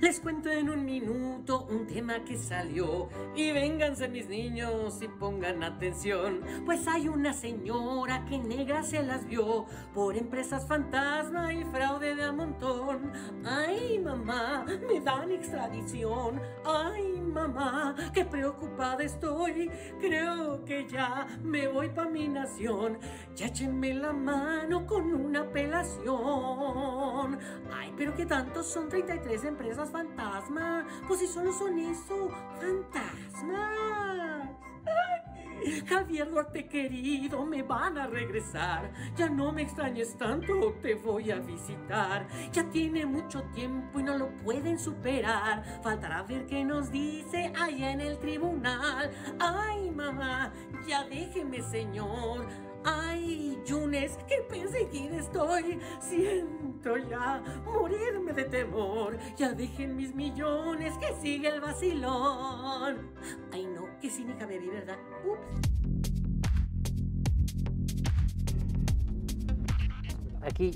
Les cuento en un minuto un tema que salió. Y vénganse mis niños y pongan atención. Pues hay una señora que negra se las vio por empresas fantasma y fraude de a montón. Ay, mamá, me dan extradición. Ay, mamá, qué preocupada estoy. Creo que ya me voy pa' mi nación. Ya échenme la mano con una apelación. Ay, pero que tantos son 33 empresas fantasma. Pues si solo son eso, fantasmas. Javier Duarte querido, me van a regresar. Ya no me extrañes tanto, te voy a visitar. Ya tiene mucho tiempo y no lo pueden superar. Faltará ver qué nos dice allá en el tribunal. Ay, mamá, ya déjeme, señor. Ay, Yunes, qué perseguida estoy. Siento ya morirme de temor. Ya dejen mis millones, que sigue el vacilón. Ay, no, qué cínica me vi, ¿verdad? Ups. Aquí,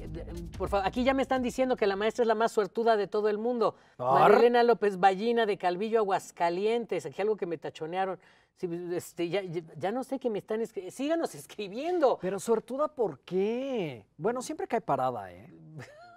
por favor, aquí ya me están diciendo que la maestra es la más suertuda de todo el mundo. María López Ballina de Calvillo Aguascalientes, aquí algo que me tachonearon. Este, ya, no sé qué me están escribiendo. Síganos <laughs> escribiendo. Pero suertuda, ¿por qué? Bueno, siempre cae parada, ¿eh?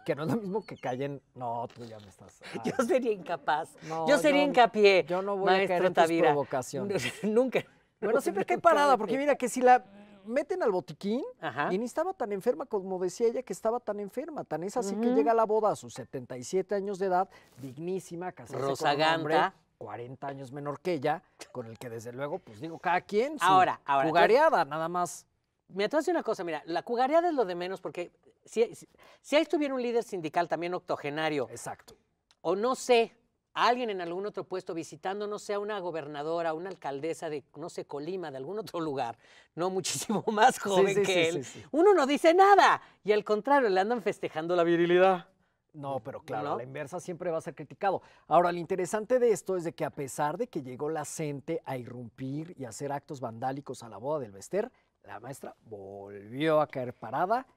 Que no es lo mismo que callen. No, tú ya me estás. <laughs> Yo sería incapaz. yo sería hincapié. Yo no voy a caer en tus provocaciones. <laughs> Nunca. Bueno, siempre cae parada, porque mira que si la meten al botiquín y ni estaba tan enferma como decía ella que estaba tan enferma. Tan es así que llega a la boda a sus 77 años de edad, dignísima, casada con un hombre 40 años menor que ella, con el que desde luego, pues digo, cada quien su ahora, ahora, jugareada, nada más. Me te una cosa, mira, la jugareada es lo de menos porque si, si, si ahí estuviera un líder sindical también octogenario. Exacto. O no sé, alguien en algún otro puesto visitando, no sé, a una gobernadora, una alcaldesa de, no sé, Colima, de algún otro lugar, no muchísimo <laughs> más joven que él, uno no dice nada. Y al contrario, le andan festejando la virilidad. No, pero claro, la inversa siempre va a ser criticado. Ahora, lo interesante de esto es de que a pesar de que llegó la gente a irrumpir y hacer actos vandálicos a la boda del Bester, la maestra volvió a caer parada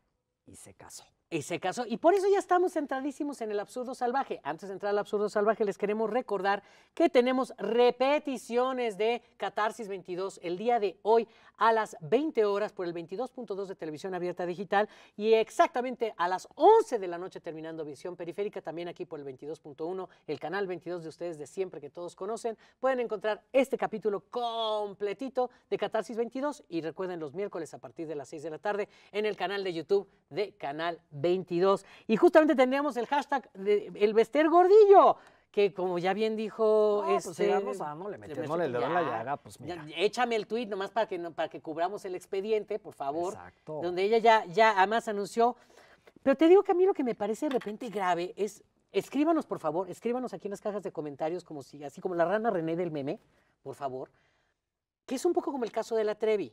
y se casó. Y se casó. Y por eso ya estamos centradísimos en el absurdo salvaje. Antes de entrar al absurdo salvaje, les queremos recordar que tenemos repeticiones de Catarsis 22 el día de hoy a las 20 horas por el 22.2 de televisión abierta digital y exactamente a las 11 de la noche terminando visión periférica, también aquí por el 22.1, el canal 22 de ustedes de siempre que todos conocen. Pueden encontrar este capítulo completito de Catarsis 22 y recuerden los miércoles a partir de las 6 de la tarde en el canal de YouTube de Canal 22. Y justamente tendríamos el hashtag de El Bester Gordillo que como ya bien dijo no, pues este, pues le metemos el dedo en la llaga, pues mira. échame el tweet nomás para que para que cubramos el expediente, por favor. Exacto. Donde ella ya ya además anunció. Pero te digo que a mí lo que me parece de repente grave es escríbanos por favor, escríbanos aquí en las cajas de comentarios como si así como la rana René del meme, por favor. Que es un poco como el caso de la Trevi.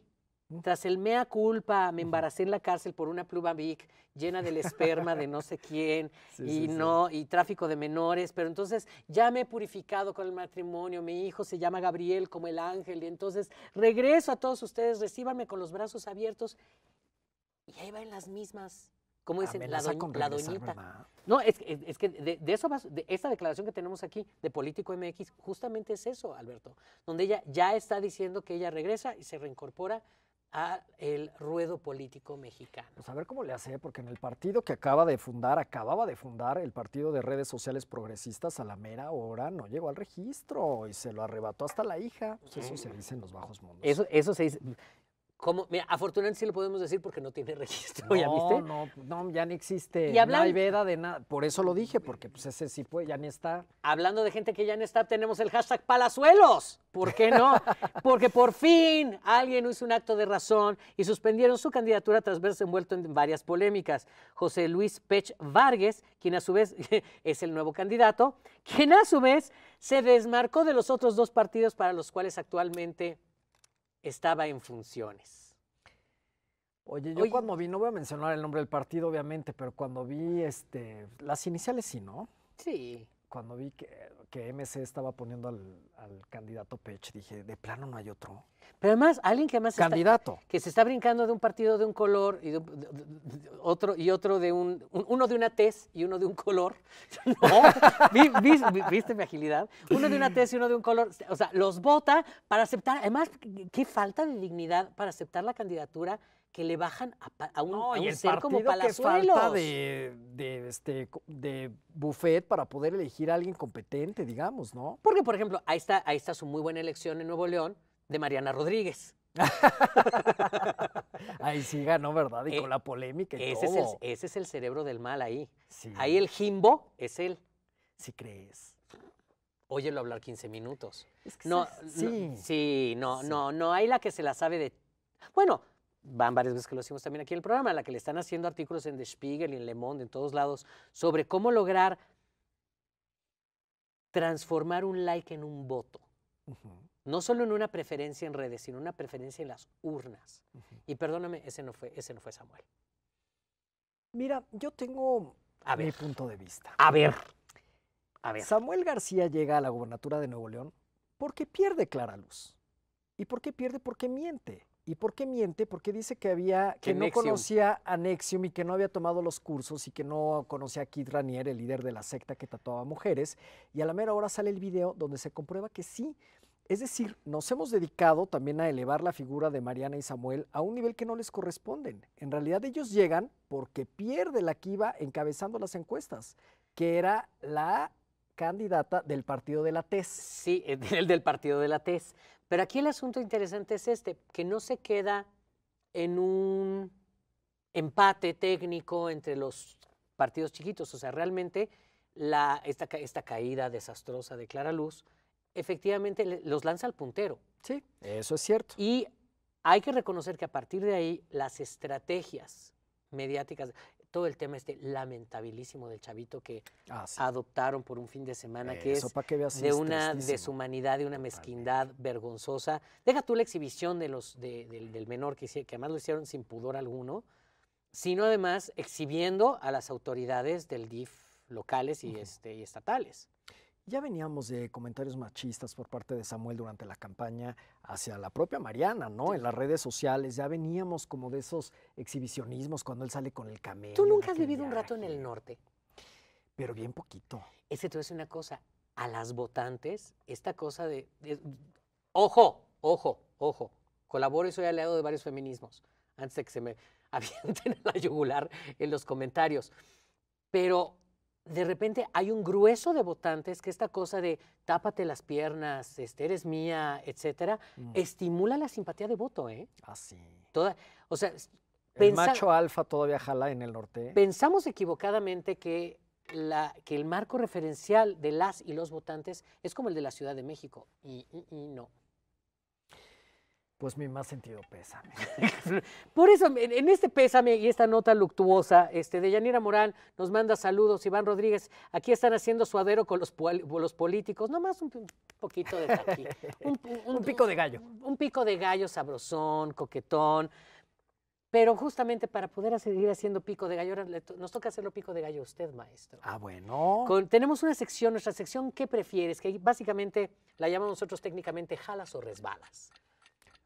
Tras el mea culpa, me embaracé en la cárcel por una pluma big llena del esperma de no sé quién <laughs> y no y tráfico de menores, pero entonces ya me he purificado con el matrimonio, mi hijo se llama Gabriel como el ángel y entonces regreso a todos ustedes, recíbanme con los brazos abiertos y ahí va en las mismas. ¿Cómo dicen? La, la, doñita. No, es, es, que de, eso de esta declaración que tenemos aquí de Político MX, justamente es eso, Alberto, donde ella ya está diciendo que ella regresa y se reincorpora a el ruedo político mexicano. Pues a ver cómo le hace, porque en el partido que acaba de fundar, acababa de fundar el partido de redes sociales progresistas a la mera hora, no llegó al registro y se lo arrebató hasta la hija. Pues eso se dice en los bajos mundos. Eso, eso se dice. Como, mira, afortunadamente sí lo podemos decir porque no tiene <laughs> registro, no, ¿ya viste? No, no, ya ni existe. ¿Y no hay veda de nada. Por eso lo dije, porque pues ese sí puede, ya ni está. Hablando de gente que ya ni está, tenemos el hashtag Palazuelos. ¿Por qué no? <laughs> porque por fin alguien hizo un acto de razón y suspendieron su candidatura tras verse envuelto en varias polémicas. José Luis Pech Vargas, quien a su vez <laughs> es el nuevo candidato, quien a su vez se desmarcó de los otros dos partidos para los cuales actualmente estaba en funciones. Oye, yo cuando vi, no voy a mencionar el nombre del partido, obviamente, pero cuando vi este, las iniciales sí, ¿no? Sí. Cuando vi que, que MC estaba poniendo al, candidato Pech, dije, de plano no hay otro. Pero además, alguien que además candidato. que se está brincando de un partido de un color y otro y otro de un, uno de una tez y uno de un color. <laughs> ¿No? ¿Viste, mi agilidad? Uno de una tez y uno de un color. O sea, los vota para aceptar. Además, qué falta de dignidad para aceptar la candidatura que le bajan a, un, ser como Palazuelos. Que falta de, de, este, de buffet para poder elegir a alguien competente, digamos, ¿no? Porque, por ejemplo, ahí está, ahí está su muy buena elección en Nuevo León de Mariana Rodríguez. <laughs> ahí sí ganó, ¿verdad? Y con eh, la polémica y ese Es el, ese es el cerebro del mal ahí. Ahí el Jimbo es él. Si crees. Óyelo hablar 15 minutos. no, sí. sí, no, no, no hay la que se la sabe de. Bueno, van varias veces que lo hicimos también aquí en el programa, en la que le están haciendo artículos en The Spiegel y en Le Monde, en todos lados, sobre cómo lograr transformar un like en un voto. No solo en una preferencia en redes, sino una preferencia en las urnas. Y perdóname, ese no fue, ese no fue Samuel. Mira, yo tengo a mi punto de vista. A ver. A ver. Samuel García llega a la gobernatura de Nuevo León porque pierde Clara Luz. ¿Y por qué pierde? Porque miente. ¿Y por qué miente? Porque dice que había que no conocía a Nexium y que no había tomado los cursos y que no conocía a Kid Ranier, el líder de la secta que tatuaba mujeres. Y a la mera hora sale el video donde se comprueba que sí. Es decir, nos hemos dedicado también a elevar la figura de Mariana y Samuel a un nivel que no les corresponden. En realidad ellos llegan porque pierde la que iba encabezando las encuestas, que era la candidata del partido de la TES. Sí, <laughs> el del partido de la TES. Pero aquí el asunto interesante es este, que no se queda en un empate técnico entre los partidos chiquitos. O sea, realmente la, esta, esta caída desastrosa de Clara Luz efectivamente los lanza al puntero. Sí, eso es cierto. Y hay que reconocer que a partir de ahí las estrategias mediáticas, todo el tema este lamentabilísimo del chavito que ah, adoptaron por un fin de semana, que es de una deshumanidad, de una mezquindad vergonzosa. Deja tú la exhibición de los, del menor, que, que además lo hicieron sin pudor alguno, sino además exhibiendo a las autoridades del DIF locales y, este, y estatales. Ya veníamos de comentarios machistas por parte de Samuel durante la campaña hacia la propia Mariana, ¿no? En las redes sociales ya veníamos como de esos exhibicionismos cuando él sale con el camello. Tú nunca has vivido un rato en el norte. Pero bien poquito. Ese te voy una cosa, a las votantes, esta cosa de, ojo, ojo, ojo, colaboro y soy aliado de varios feminismos, antes de que se me <laughs> avienten a la yugular en los comentarios. Pero de repente hay un grueso de votantes que esta cosa de tápate las piernas, este, eres mía, etcétera, mm. estimula la simpatía de voto, ¿eh? Ah, sí. Toda, o sea, el macho alfa todavía jala en el norte. Pensamos equivocadamente que, la, que el marco referencial de las y los votantes es como el de la Ciudad de México, y no. Pues mi más sentido pésame. <laughs> Por eso, en, este pésame y esta nota luctuosa este, de Yanira Morán nos manda saludos. Iván Rodríguez, aquí están haciendo suadero con los, los políticos. Nomás un, un poquito de aquí. <laughs> Un, pico de gallo. Un, pico de gallo sabrosón, coquetón. Pero justamente para poder seguir haciendo pico de gallo, nos toca hacerlo pico de gallo a usted, maestro. Ah, bueno. tenemos una sección, nuestra sección ¿Qué prefieres? Que básicamente la llamamos nosotros técnicamente jalas o resbalas.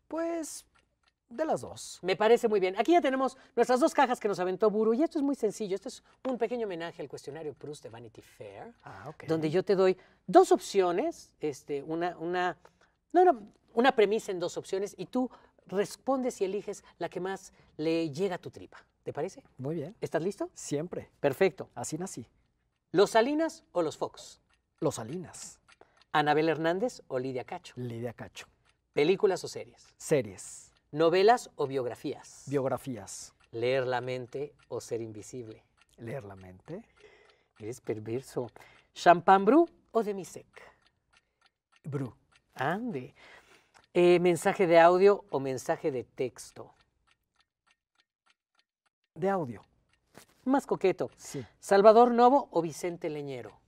Pues de las dos. Me parece muy bien. Aquí ya tenemos nuestras dos cajas que nos aventó Buru y esto es muy sencillo. Esto es un pequeño homenaje al cuestionario Proust de Vanity Fair, ah, donde yo te doy dos opciones, este, una, una, no, no, una premisa en dos opciones y tú respondes y eliges la que más le llega a tu tripa. ¿Te parece? Muy bien. ¿Estás listo? Siempre. Perfecto. Así nací. ¿Los Salinas o los Fox? Los Salinas. ¿Anabel Hernández o Lidia Cacho? Lidia Cacho. ¿Películas o series? Series. ¿Novelas o biografías? Biografías. ¿Leer la mente o ser invisible? ¿Leer la mente? Eres perverso. ¿Champán Bru o Demisec? Bru. Ande. Eh, ¿Mensaje de audio o mensaje de texto? De audio. Más coqueto. Sí. ¿Salvador Novo o Vicente Leñero?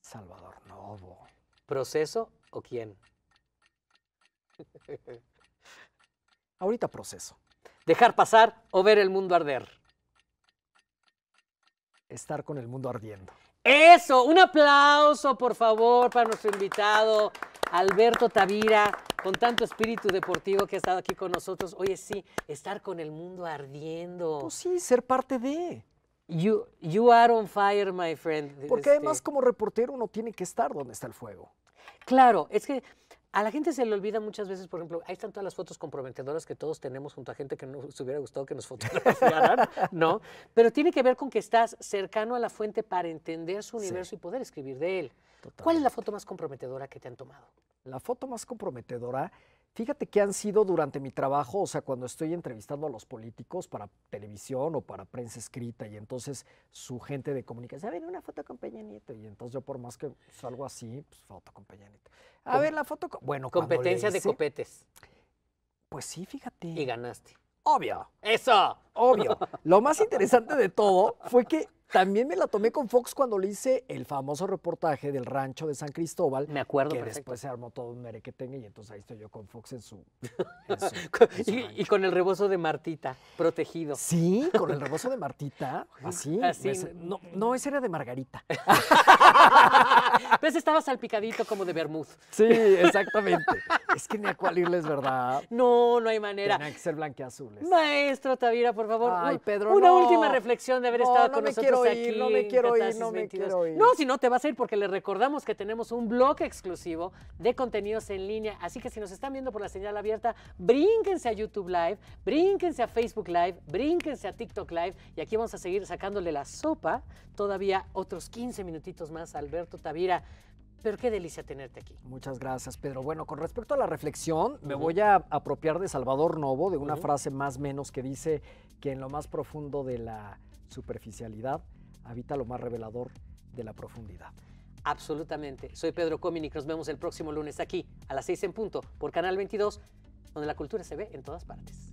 Salvador Novo. ¿Proceso o quién? <laughs> Ahorita proceso. Dejar pasar o ver el mundo arder. Estar con el mundo ardiendo. Eso, un aplauso por favor para nuestro invitado Alberto Tavira, con tanto espíritu deportivo que ha estado aquí con nosotros. Oye, sí, estar con el mundo ardiendo. Pues sí, ser parte de. You, you are on fire, my friend. Porque además este como reportero uno tiene que estar donde está el fuego. Claro, es que a la gente se le olvida muchas veces, por ejemplo, ahí están todas las fotos comprometedoras que todos tenemos junto a gente que nos hubiera gustado que nos fotografiaran, <laughs> ¿no? Pero tiene que ver con que estás cercano a la fuente para entender su universo y poder escribir de él. ¿Cuál es la foto más comprometedora que te han tomado? La foto más comprometedora Fíjate que han sido durante mi trabajo, o sea, cuando estoy entrevistando a los políticos para televisión o para prensa escrita, y entonces su gente de comunicación, a ver, una foto con Peña Nieto, y entonces yo por más que salgo así, pues foto con Peña Nieto. A ver, la foto con... Bueno, Competencia de copetes. Pues sí, fíjate. Y ganaste. Obvio. Eso. Obvio. Lo más interesante de todo fue que también me la tomé con Fox cuando le hice el famoso reportaje del rancho de San Cristóbal. Me acuerdo. Que después se armó todo un merequetengue y entonces ahí estoy yo con Fox en su. <laughs> y, con el rebozo de Martita, protegido. Sí, con el rebozo de Martita. Así. así. no, no, ese era de Margarita. <laughs> Ese estaba salpicadito como de Bermud. Sí, exactamente. es que ni a cuál irles, ¿verdad? No, no hay manera. Tenían que ser blanqueazules. Maestro Tavira, por favor. Ay, Pedro. Una última reflexión de haber estado con nosotros no me quiero ir, no me quiero ir. No, si no te vas a ir porque le recordamos que tenemos un blog exclusivo de contenidos en línea. Así que si nos están viendo por la señal abierta, brínquense a YouTube Live, brínquense a Facebook Live, brínquense a TikTok Live. Y aquí vamos a seguir sacándole la sopa todavía otros 15 minutitos más a Alberto Tavira. Pero qué delicia tenerte aquí. Muchas gracias, Pedro. Bueno, con respecto a la reflexión, me voy a apropiar de Salvador Novo, de una frase más menos que dice que en lo más profundo de la superficialidad habita lo más revelador de la profundidad. Absolutamente. Soy Pedro Cominic. Nos vemos el próximo lunes aquí a las 6 en punto por Canal 22, donde la cultura se ve en todas partes.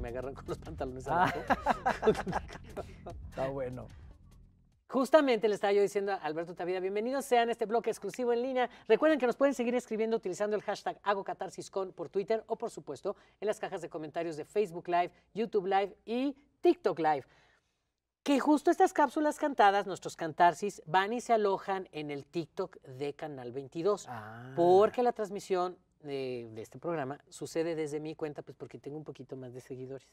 Me agarran con los pantalones ah. abajo. <laughs> Está bueno. Justamente le estaba yo diciendo a Alberto Tavida, bienvenidos sean a este bloque exclusivo en línea. Recuerden que nos pueden seguir escribiendo utilizando el hashtag HagoCatarsisCon por Twitter o por supuesto en las cajas de comentarios de Facebook Live, YouTube Live y TikTok Live. Que justo estas cápsulas cantadas, nuestros cantarsis, van y se alojan en el TikTok de Canal 22. Ah. Porque la transmisión de, este programa sucede desde mi cuenta, pues porque tengo un poquito más de seguidores.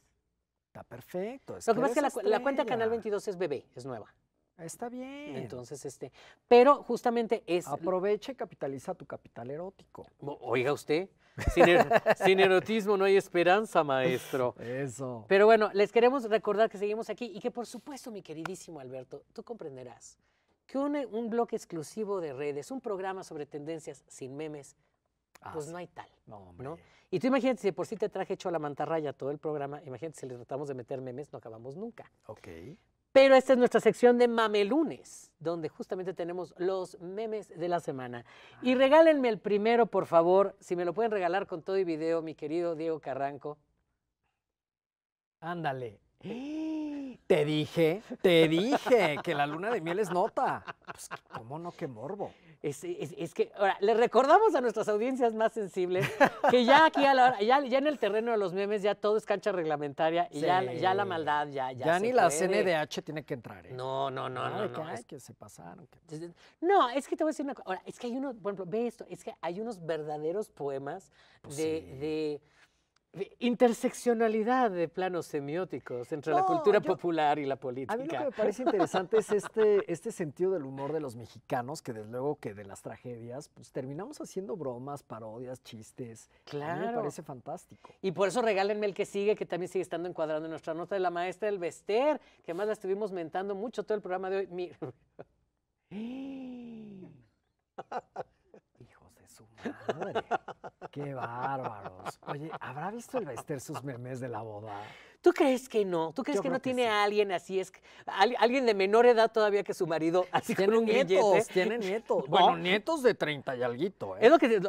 Está perfecto. Lo que pasa es que la, la cuenta Canal 22 es bebé, es nueva. Está bien. Entonces, este, pero justamente es... Aprovecha y capitaliza tu capital erótico. Oiga usted, sin, er, <laughs> sin, erotismo no hay esperanza, maestro. <laughs> Eso. Pero bueno, les queremos recordar que seguimos aquí y que por supuesto, mi queridísimo Alberto, tú comprenderás que un, un bloque exclusivo de redes, un programa sobre tendencias sin memes, ah, pues no hay tal. No, ¿no? Y tú imagínate, si por sí te traje hecho a la mantarraya todo el programa, imagínate si le tratamos de meter memes, no acabamos nunca. Ok. Pero esta es nuestra sección de Mamelunes, donde justamente tenemos los memes de la semana. Y regálenme el primero, por favor, si me lo pueden regalar con todo y video, mi querido Diego Carranco. Ándale. <gasps> Te dije, te dije que la luna de miel es nota. Pues, ¿cómo no? Qué morbo. Es, que, ahora, le recordamos a nuestras audiencias más sensibles que ya aquí a la hora, ya, en el terreno de los memes ya todo es cancha reglamentaria y ya, ya la maldad ya Ya, ya ni la CNDH tiene que entrar. ¿eh? No, no, no, no. no, es que se pasaron. No, es que te voy a decir una cosa. Ahora, es que hay unos, por ejemplo, ve esto, es que hay unos verdaderos poemas pues de interseccionalidad de planos semióticos entre la cultura popular y la política. A mí lo que me parece interesante es este, este sentido del humor de los mexicanos, que desde luego que de las tragedias, pues terminamos haciendo bromas, parodias, chistes. Claro. A mí me parece fantástico. Y por eso regálenme el que sigue, que también sigue estando encuadrando en nuestra nota de la maestra del Bester, que más la estuvimos mentando mucho todo el programa de hoy. <laughs> <laughs> su madre. Qué bárbaros. Oye, ¿habrá visto el Bester sus memes de la boda? ¿Tú crees que no? ¿Tú crees que no tiene a alguien así? Es alguien de menor edad todavía que su marido, así tiene un nietos, Tiene nietos. <laughs> Bueno, nietos de 30 y alguito, ¿eh? Es lo que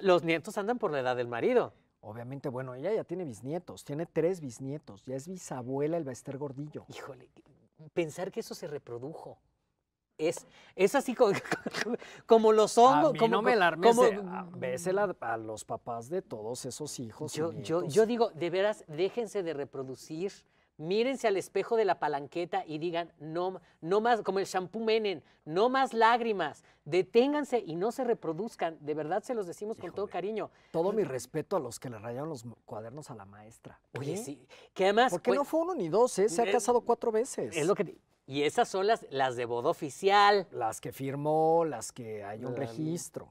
los nietos andan por la edad del marido. Obviamente, bueno, ella ya tiene bisnietos, tiene tres bisnietos, ya es bisabuela el Bester Gordillo. Híjole, pensar que eso se reprodujo. Es, es así como, <laughs> como los hongos. como, no me alarmes. Como, a los papás de todos esos hijos. Yo, yo, yo digo, de veras, déjense de reproducir. Mírense al espejo de la palanqueta y digan, no, no más, como el shampoo menen, no más lágrimas, deténganse y no se reproduzcan. De verdad se los decimos con todo cariño. Todo mi respeto a los que le rayaron los cuadernos a la maestra. Oye, sí. Que además. Porque no fue uno ni dos, ¿eh? Se ha casado cuatro veces. Es lo que. Y esas son las, las de boda oficial. Las que firmó, las que hay un registro.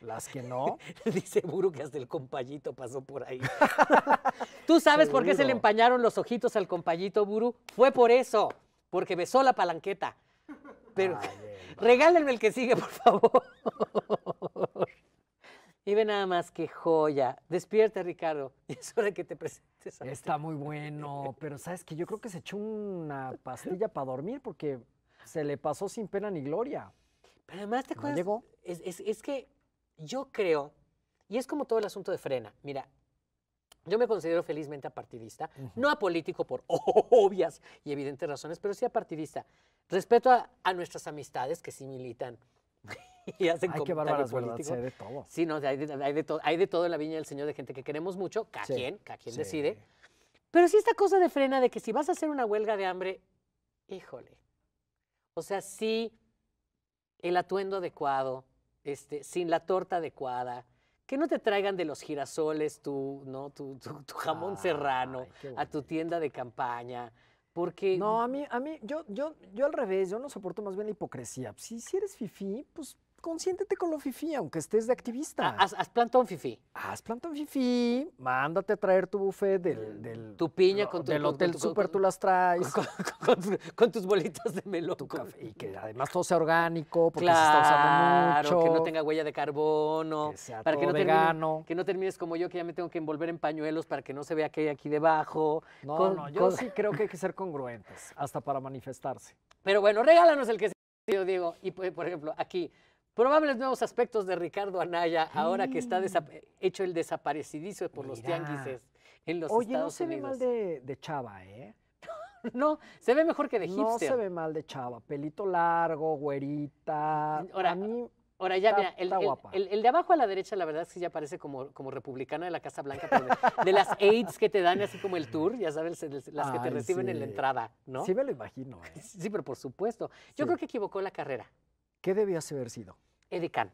Las que no. <laughs> Dice Buru que hasta el compayito pasó por ahí. <laughs> ¿Tú sabes por qué se le empañaron los ojitos al compayito, Buru? Fue por eso, porque besó la palanqueta. Pero <laughs> regálenme el que sigue, por favor. Y ve nada más que joya. Despierta, Ricardo. Es hora de que te presentes. Está muy bueno, pero sabes que yo creo que se echó una pastilla para dormir porque se le pasó sin pena ni gloria. Pero además te acuerdas. llegó? Es, que yo creo, y es como todo el asunto de frena. Mira, yo me considero felizmente apartidista, no apolítico por <laughs> obvias y evidentes razones, pero sí apartidista. Respeto a, a nuestras amistades que sí militan <laughs> y hacen Ay, qué bárbaras, hay de todo. Sí, no, hay de, hay, de todo, hay de todo en la viña del Señor de gente que queremos mucho, cada quien, cada quien decide. Pero sí esta cosa de frena de que si vas a hacer una huelga de hambre, híjole. O sea, sí el atuendo adecuado, este, sin la torta adecuada, que no te traigan de los girasoles tu, ¿no? tu, tu, jamón serrano a tu tienda de campaña. Porque... No, a mí, a mí, yo, yo, yo al revés, yo no soporto más bien la hipocresía. Si, si eres fifí, pues consiéntete con lo fifí, aunque estés de activista. Ah, haz, plantón fifí. Haz plantón fifí, mándate a traer tu buffet del, del tu piña con tu, del hotel super, tú las traes. Con, tus bolitas de melón. y que <laughs> además todo sea orgánico, porque se está usando mucho. que no tenga huella de carbono. Que sea para todo que no vegano. que no termines como yo, que ya me tengo que envolver en pañuelos para que no se vea que hay aquí debajo. No, no, yo sí creo que hay que ser congruentes, hasta para manifestarse. Pero bueno, regálanos el que se Diego. Y por ejemplo, aquí, probables nuevos aspectos de Ricardo Anaya, ahora que está hecho el desaparecidizo por los tianguises en los Oye, Estados Unidos. Oye, no se ve mal de, chava, ¿eh? <laughs> no, se ve mejor que de hipster. No se ve mal de chava, pelito largo, güerita. Ahora, a mí Ahora ya, mira, el, el, de abajo a la derecha, la verdad es que ya parece como, como republicana de la Casa Blanca, de, las <laughs> aids que te dan, así como el tour, ya sabes, las que te reciben en la entrada, ¿no? Sí, me lo imagino. ¿eh? <laughs> Sí, pero por supuesto. Yo creo que equivocó la carrera. ¿Qué debías haber sido? Edecán.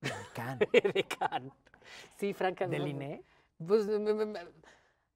Edecán. <laughs> Edecán. Sí, francamente. ¿Del INE? Pues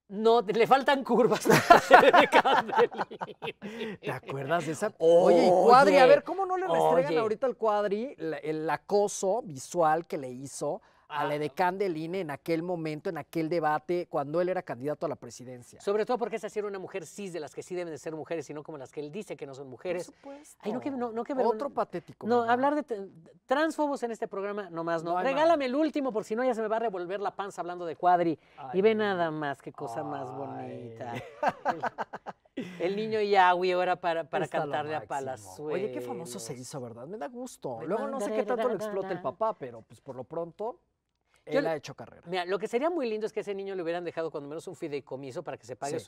no, le faltan curvas. <laughs> <laughs> ¿Te acuerdas de esa? Oye, y Cuadri, a ver, ¿cómo no le restregan ahorita al Cuadri el acoso visual que le hizo al edecán del INE en aquel momento, en aquel debate, cuando él era candidato a la presidencia. Sobre todo porque esa sí era una mujer cis, de las que sí deben de ser mujeres, y no como las que él dice que no son mujeres. Por supuesto. Ay, no, que, no, que Otro patético. No, hablar de transfobos en este programa, nomás no. Regálame el último, por si no ya se me va a revolver la panza hablando de cuadri. y ve nada más, qué cosa más bonita. <laughs> El, niño Yahweh ahora para, para cantarle a Palazuelos. Oye, qué famoso se hizo, ¿verdad? Me da gusto. Luego no sé qué tanto lo explota el papá, pero pues por lo pronto él ha hecho carrera. Mira, lo que sería muy lindo es que ese niño le hubieran dejado cuando menos un fideicomiso para que se pague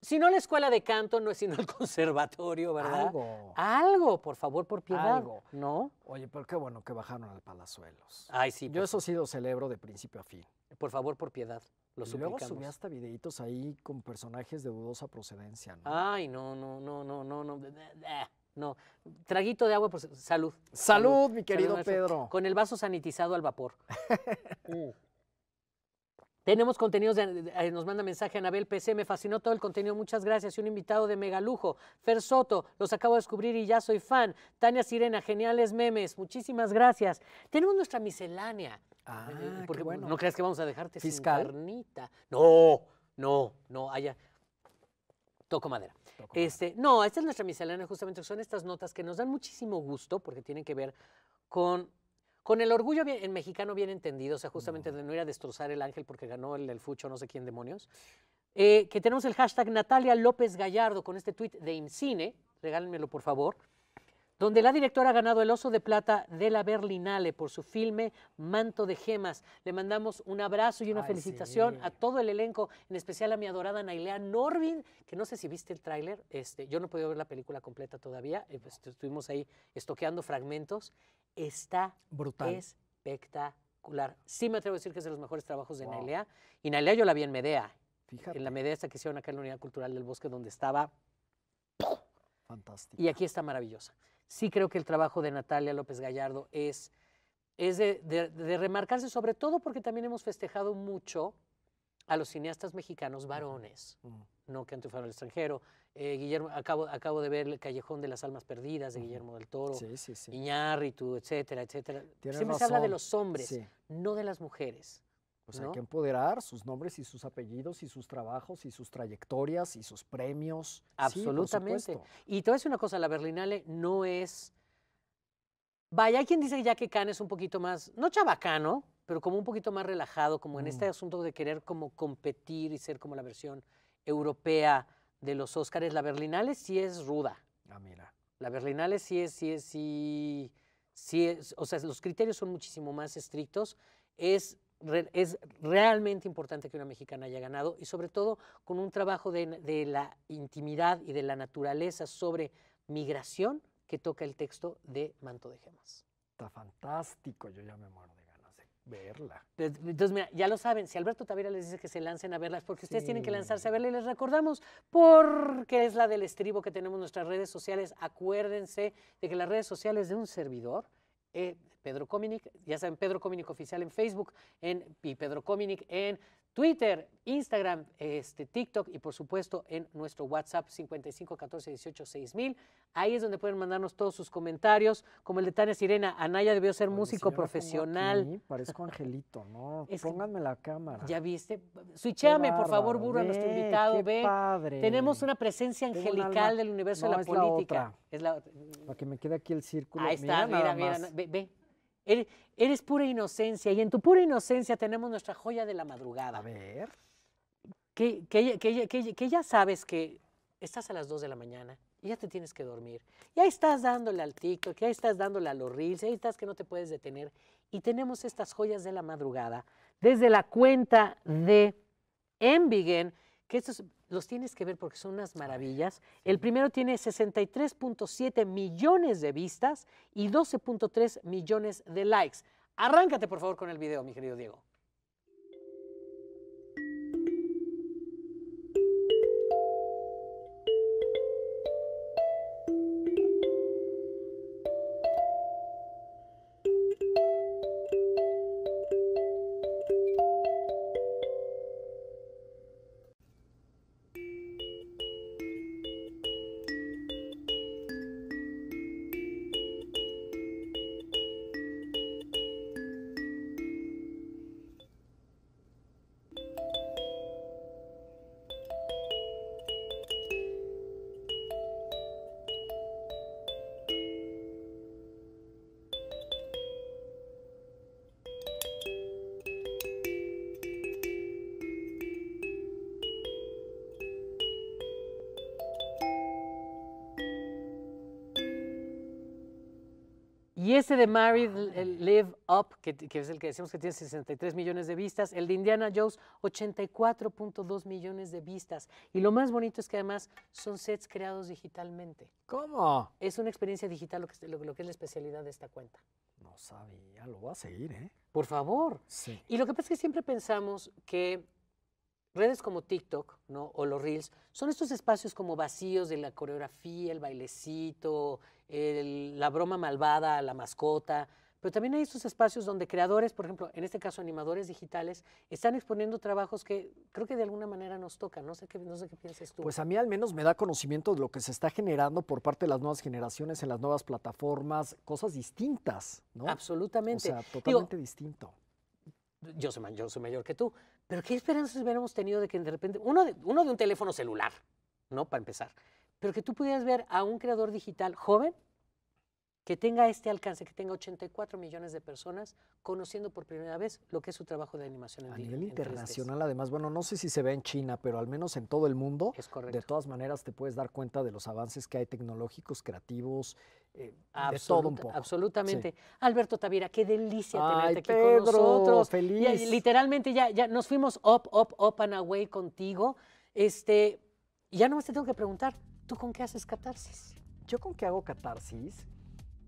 Si no la escuela de canto, no es sino el <laughs> conservatorio, ¿verdad? Algo. Algo, por favor, por piedad. Algo. ¿No? Oye, pero qué bueno que bajaron al Palazuelos. Ay, sí. Yo eso sí lo celebro de principio a fin. Por favor, por piedad. Lo y luego subí hasta videitos ahí con personajes de dudosa procedencia, ¿no? Ay, no, no, no, no, no, no. No, traguito de agua, por salud. Salud, mi querido Pedro. Con el vaso sanitizado al vapor. <laughs> Mm. Tenemos contenidos, de, nos manda mensaje Anabel PC, me fascinó todo el contenido, muchas gracias. Y un invitado de megalujo, Fer Soto, los acabo de descubrir y ya soy fan. Tania Sirena, geniales memes, muchísimas gracias. Tenemos nuestra miscelánea. Ah, eh, porque bueno. No creas que vamos a dejarte Fiscal. sin carnita. No, no, no, haya. Toco madera. Este, no, esta es nuestra miscelánea, justamente son estas notas que nos dan muchísimo gusto porque tienen que ver con, con el orgullo en mexicano bien entendido, o sea, justamente de no ir a destrozar el ángel porque ganó el, el fucho, no sé quién demonios. Eh, que tenemos el hashtag Natalia López Gallardo con este tweet de IMCINE, regálenmelo por favor donde la directora ha ganado el Oso de Plata de la Berlinale por su filme Manto de Gemas. Le mandamos un abrazo y una felicitación a todo el elenco, en especial a mi adorada Nailea Norvin, que no sé si viste el tráiler, este, yo no he podido ver la película completa todavía, eh, pues, estuvimos ahí estoqueando fragmentos. Está brutal. Espectacular. Sí me atrevo a decir que es de los mejores trabajos de Nailea. Y Nailea yo la vi en Medea. Fíjate. En la Medea esta que hicieron acá en la Unidad Cultural del Bosque, donde estaba... Fantástico. Y aquí está maravillosa sí creo que el trabajo de Natalia López Gallardo es, es de, remarcarse, sobre todo porque también hemos festejado mucho a los cineastas mexicanos varones, no que antes fueron al extranjero. Eh, Guillermo, acabo, acabo de ver El Callejón de las Almas Perdidas de Guillermo del Toro, sí, sí, sí. Iñárritu, etcétera, etcétera. Siempre se habla de los hombres, no de las mujeres. Pues hay que empoderar sus nombres y sus apellidos y sus trabajos y sus trayectorias y sus premios. Absolutamente. y te voy a decir una cosa, la Berlinale no es... Vaya, hay quien dice ya que Cannes es un poquito más, no chabacano, pero como un poquito más relajado, como en este mm. asunto de querer como competir y ser como la versión europea de los Óscares. La Berlinale sí es ruda. Ah, mira. La Berlinale sí es, sí es, sí, sí es, o sea, los criterios son muchísimo más estrictos. Es es realmente importante que una mexicana haya ganado y sobre todo con un trabajo de, la intimidad y de la naturaleza sobre migración que toca el texto de Manto de Gemas. Está fantástico, yo ya me muero de ganas de verla. Entonces, mira, ya lo saben, si Alberto Tavera les dice que se lancen a verla, es porque ustedes tienen que lanzarse a verla y les recordamos porque es la del estribo que tenemos en nuestras redes sociales. Acuérdense de que las redes sociales de un servidor eh, Pedro Cominic, ya saben, Pedro Cominic Oficial en Facebook en, y Pedro Cominic en Twitter, Instagram, este, TikTok y por supuesto en nuestro WhatsApp 55 14 18 6000. Ahí es donde pueden mandarnos todos sus comentarios, como el de Tania Sirena. Anaya debió ser músico profesional. parezco angelito, ¿no? <laughs> Pónganme la cámara. Ya viste. Switchéame, por favor, burro, a nuestro invitado. Ve. Padre. Tenemos una presencia angelical del universo de la política. Es la otra. Para que me quede aquí el círculo. Ahí está, mira, mira, ve, ve. Eres, pura inocencia y en tu pura inocencia tenemos nuestra joya de la madrugada. A ver. Que, que, ya sabes que estás a las 2 de la mañana y ya te tienes que dormir. Y ahí estás dándole al TikTok, ya estás dándole a los reels, ahí estás que no te puedes detener. Y tenemos estas joyas de la madrugada desde la cuenta de Envigen, que estos los tienes que ver porque son unas maravillas. El primero tiene 63.7 millones de vistas y 12.3 millones de likes. Arráncate por favor con el video, mi querido Diego. Y ese de Married Live Up, que, es el que decimos que tiene 63 millones de vistas, el de Indiana Jones, 84.2 millones de vistas. Y lo más bonito es que además son sets creados digitalmente. ¿Cómo? Es una experiencia digital lo que, lo, que es la especialidad de esta cuenta. No sabía, lo voy a seguir, ¿eh? Por favor. Sí. Y lo que pasa es que siempre pensamos que redes como TikTok ¿no? o los Reels son estos espacios como vacíos de la coreografía, el bailecito, la broma malvada, la mascota, pero también hay estos espacios donde creadores, por ejemplo, en este caso animadores digitales, están exponiendo trabajos que creo que de alguna manera nos tocan. No sé qué, no sé qué piensas tú. Pues a mí al menos me da conocimiento de lo que se está generando por parte de las nuevas generaciones en las nuevas plataformas, cosas distintas, ¿no? Absolutamente. O sea, totalmente distinto. Yo soy, yo soy mayor que tú, pero ¿qué esperanzas hubiéramos tenido de que de repente, uno de, uno de un teléfono celular, ¿no? Para empezar, pero que tú pudieras ver a un creador digital joven que tenga este alcance, que tenga 84 millones de personas conociendo por primera vez lo que es su trabajo de animación en A nivel internacional, además, bueno, no sé si se ve en China, pero al menos en todo el mundo, es correcto. de todas maneras te puedes dar cuenta de los avances que hay tecnológicos, creativos, eh, de todo un poco. Absolutamente. Alberto Tavira, qué delicia tenerte aquí con nosotros. Feliz. literalmente ya, ya nos fuimos up, up, up and away contigo. Este, ya no te tengo que preguntar, ¿tú con qué haces catarsis? ¿Yo con qué hago catarsis?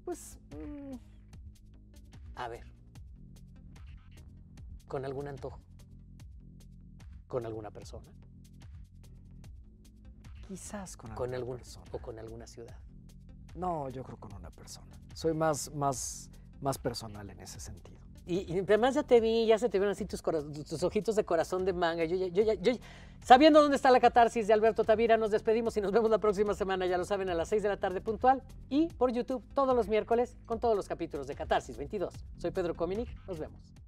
Pues... Mm, a ver. ¿Con algún antojo? ¿Con alguna persona? Quizás con, ¿Con alguna persona. O con alguna ciudad. No, yo creo con una persona. Soy más, más, más personal en ese sentido. Y, además ya te vi, ya se te vieron así tus, ojitos de corazón de manga. Yo, sabiendo dónde está la catarsis de Alberto Tavira, nos despedimos y nos vemos la próxima semana, ya lo saben, a las 6 de la tarde puntual y por YouTube todos los miércoles con todos los capítulos de Catarsis 22. Soy Pedro Cominic, nos vemos.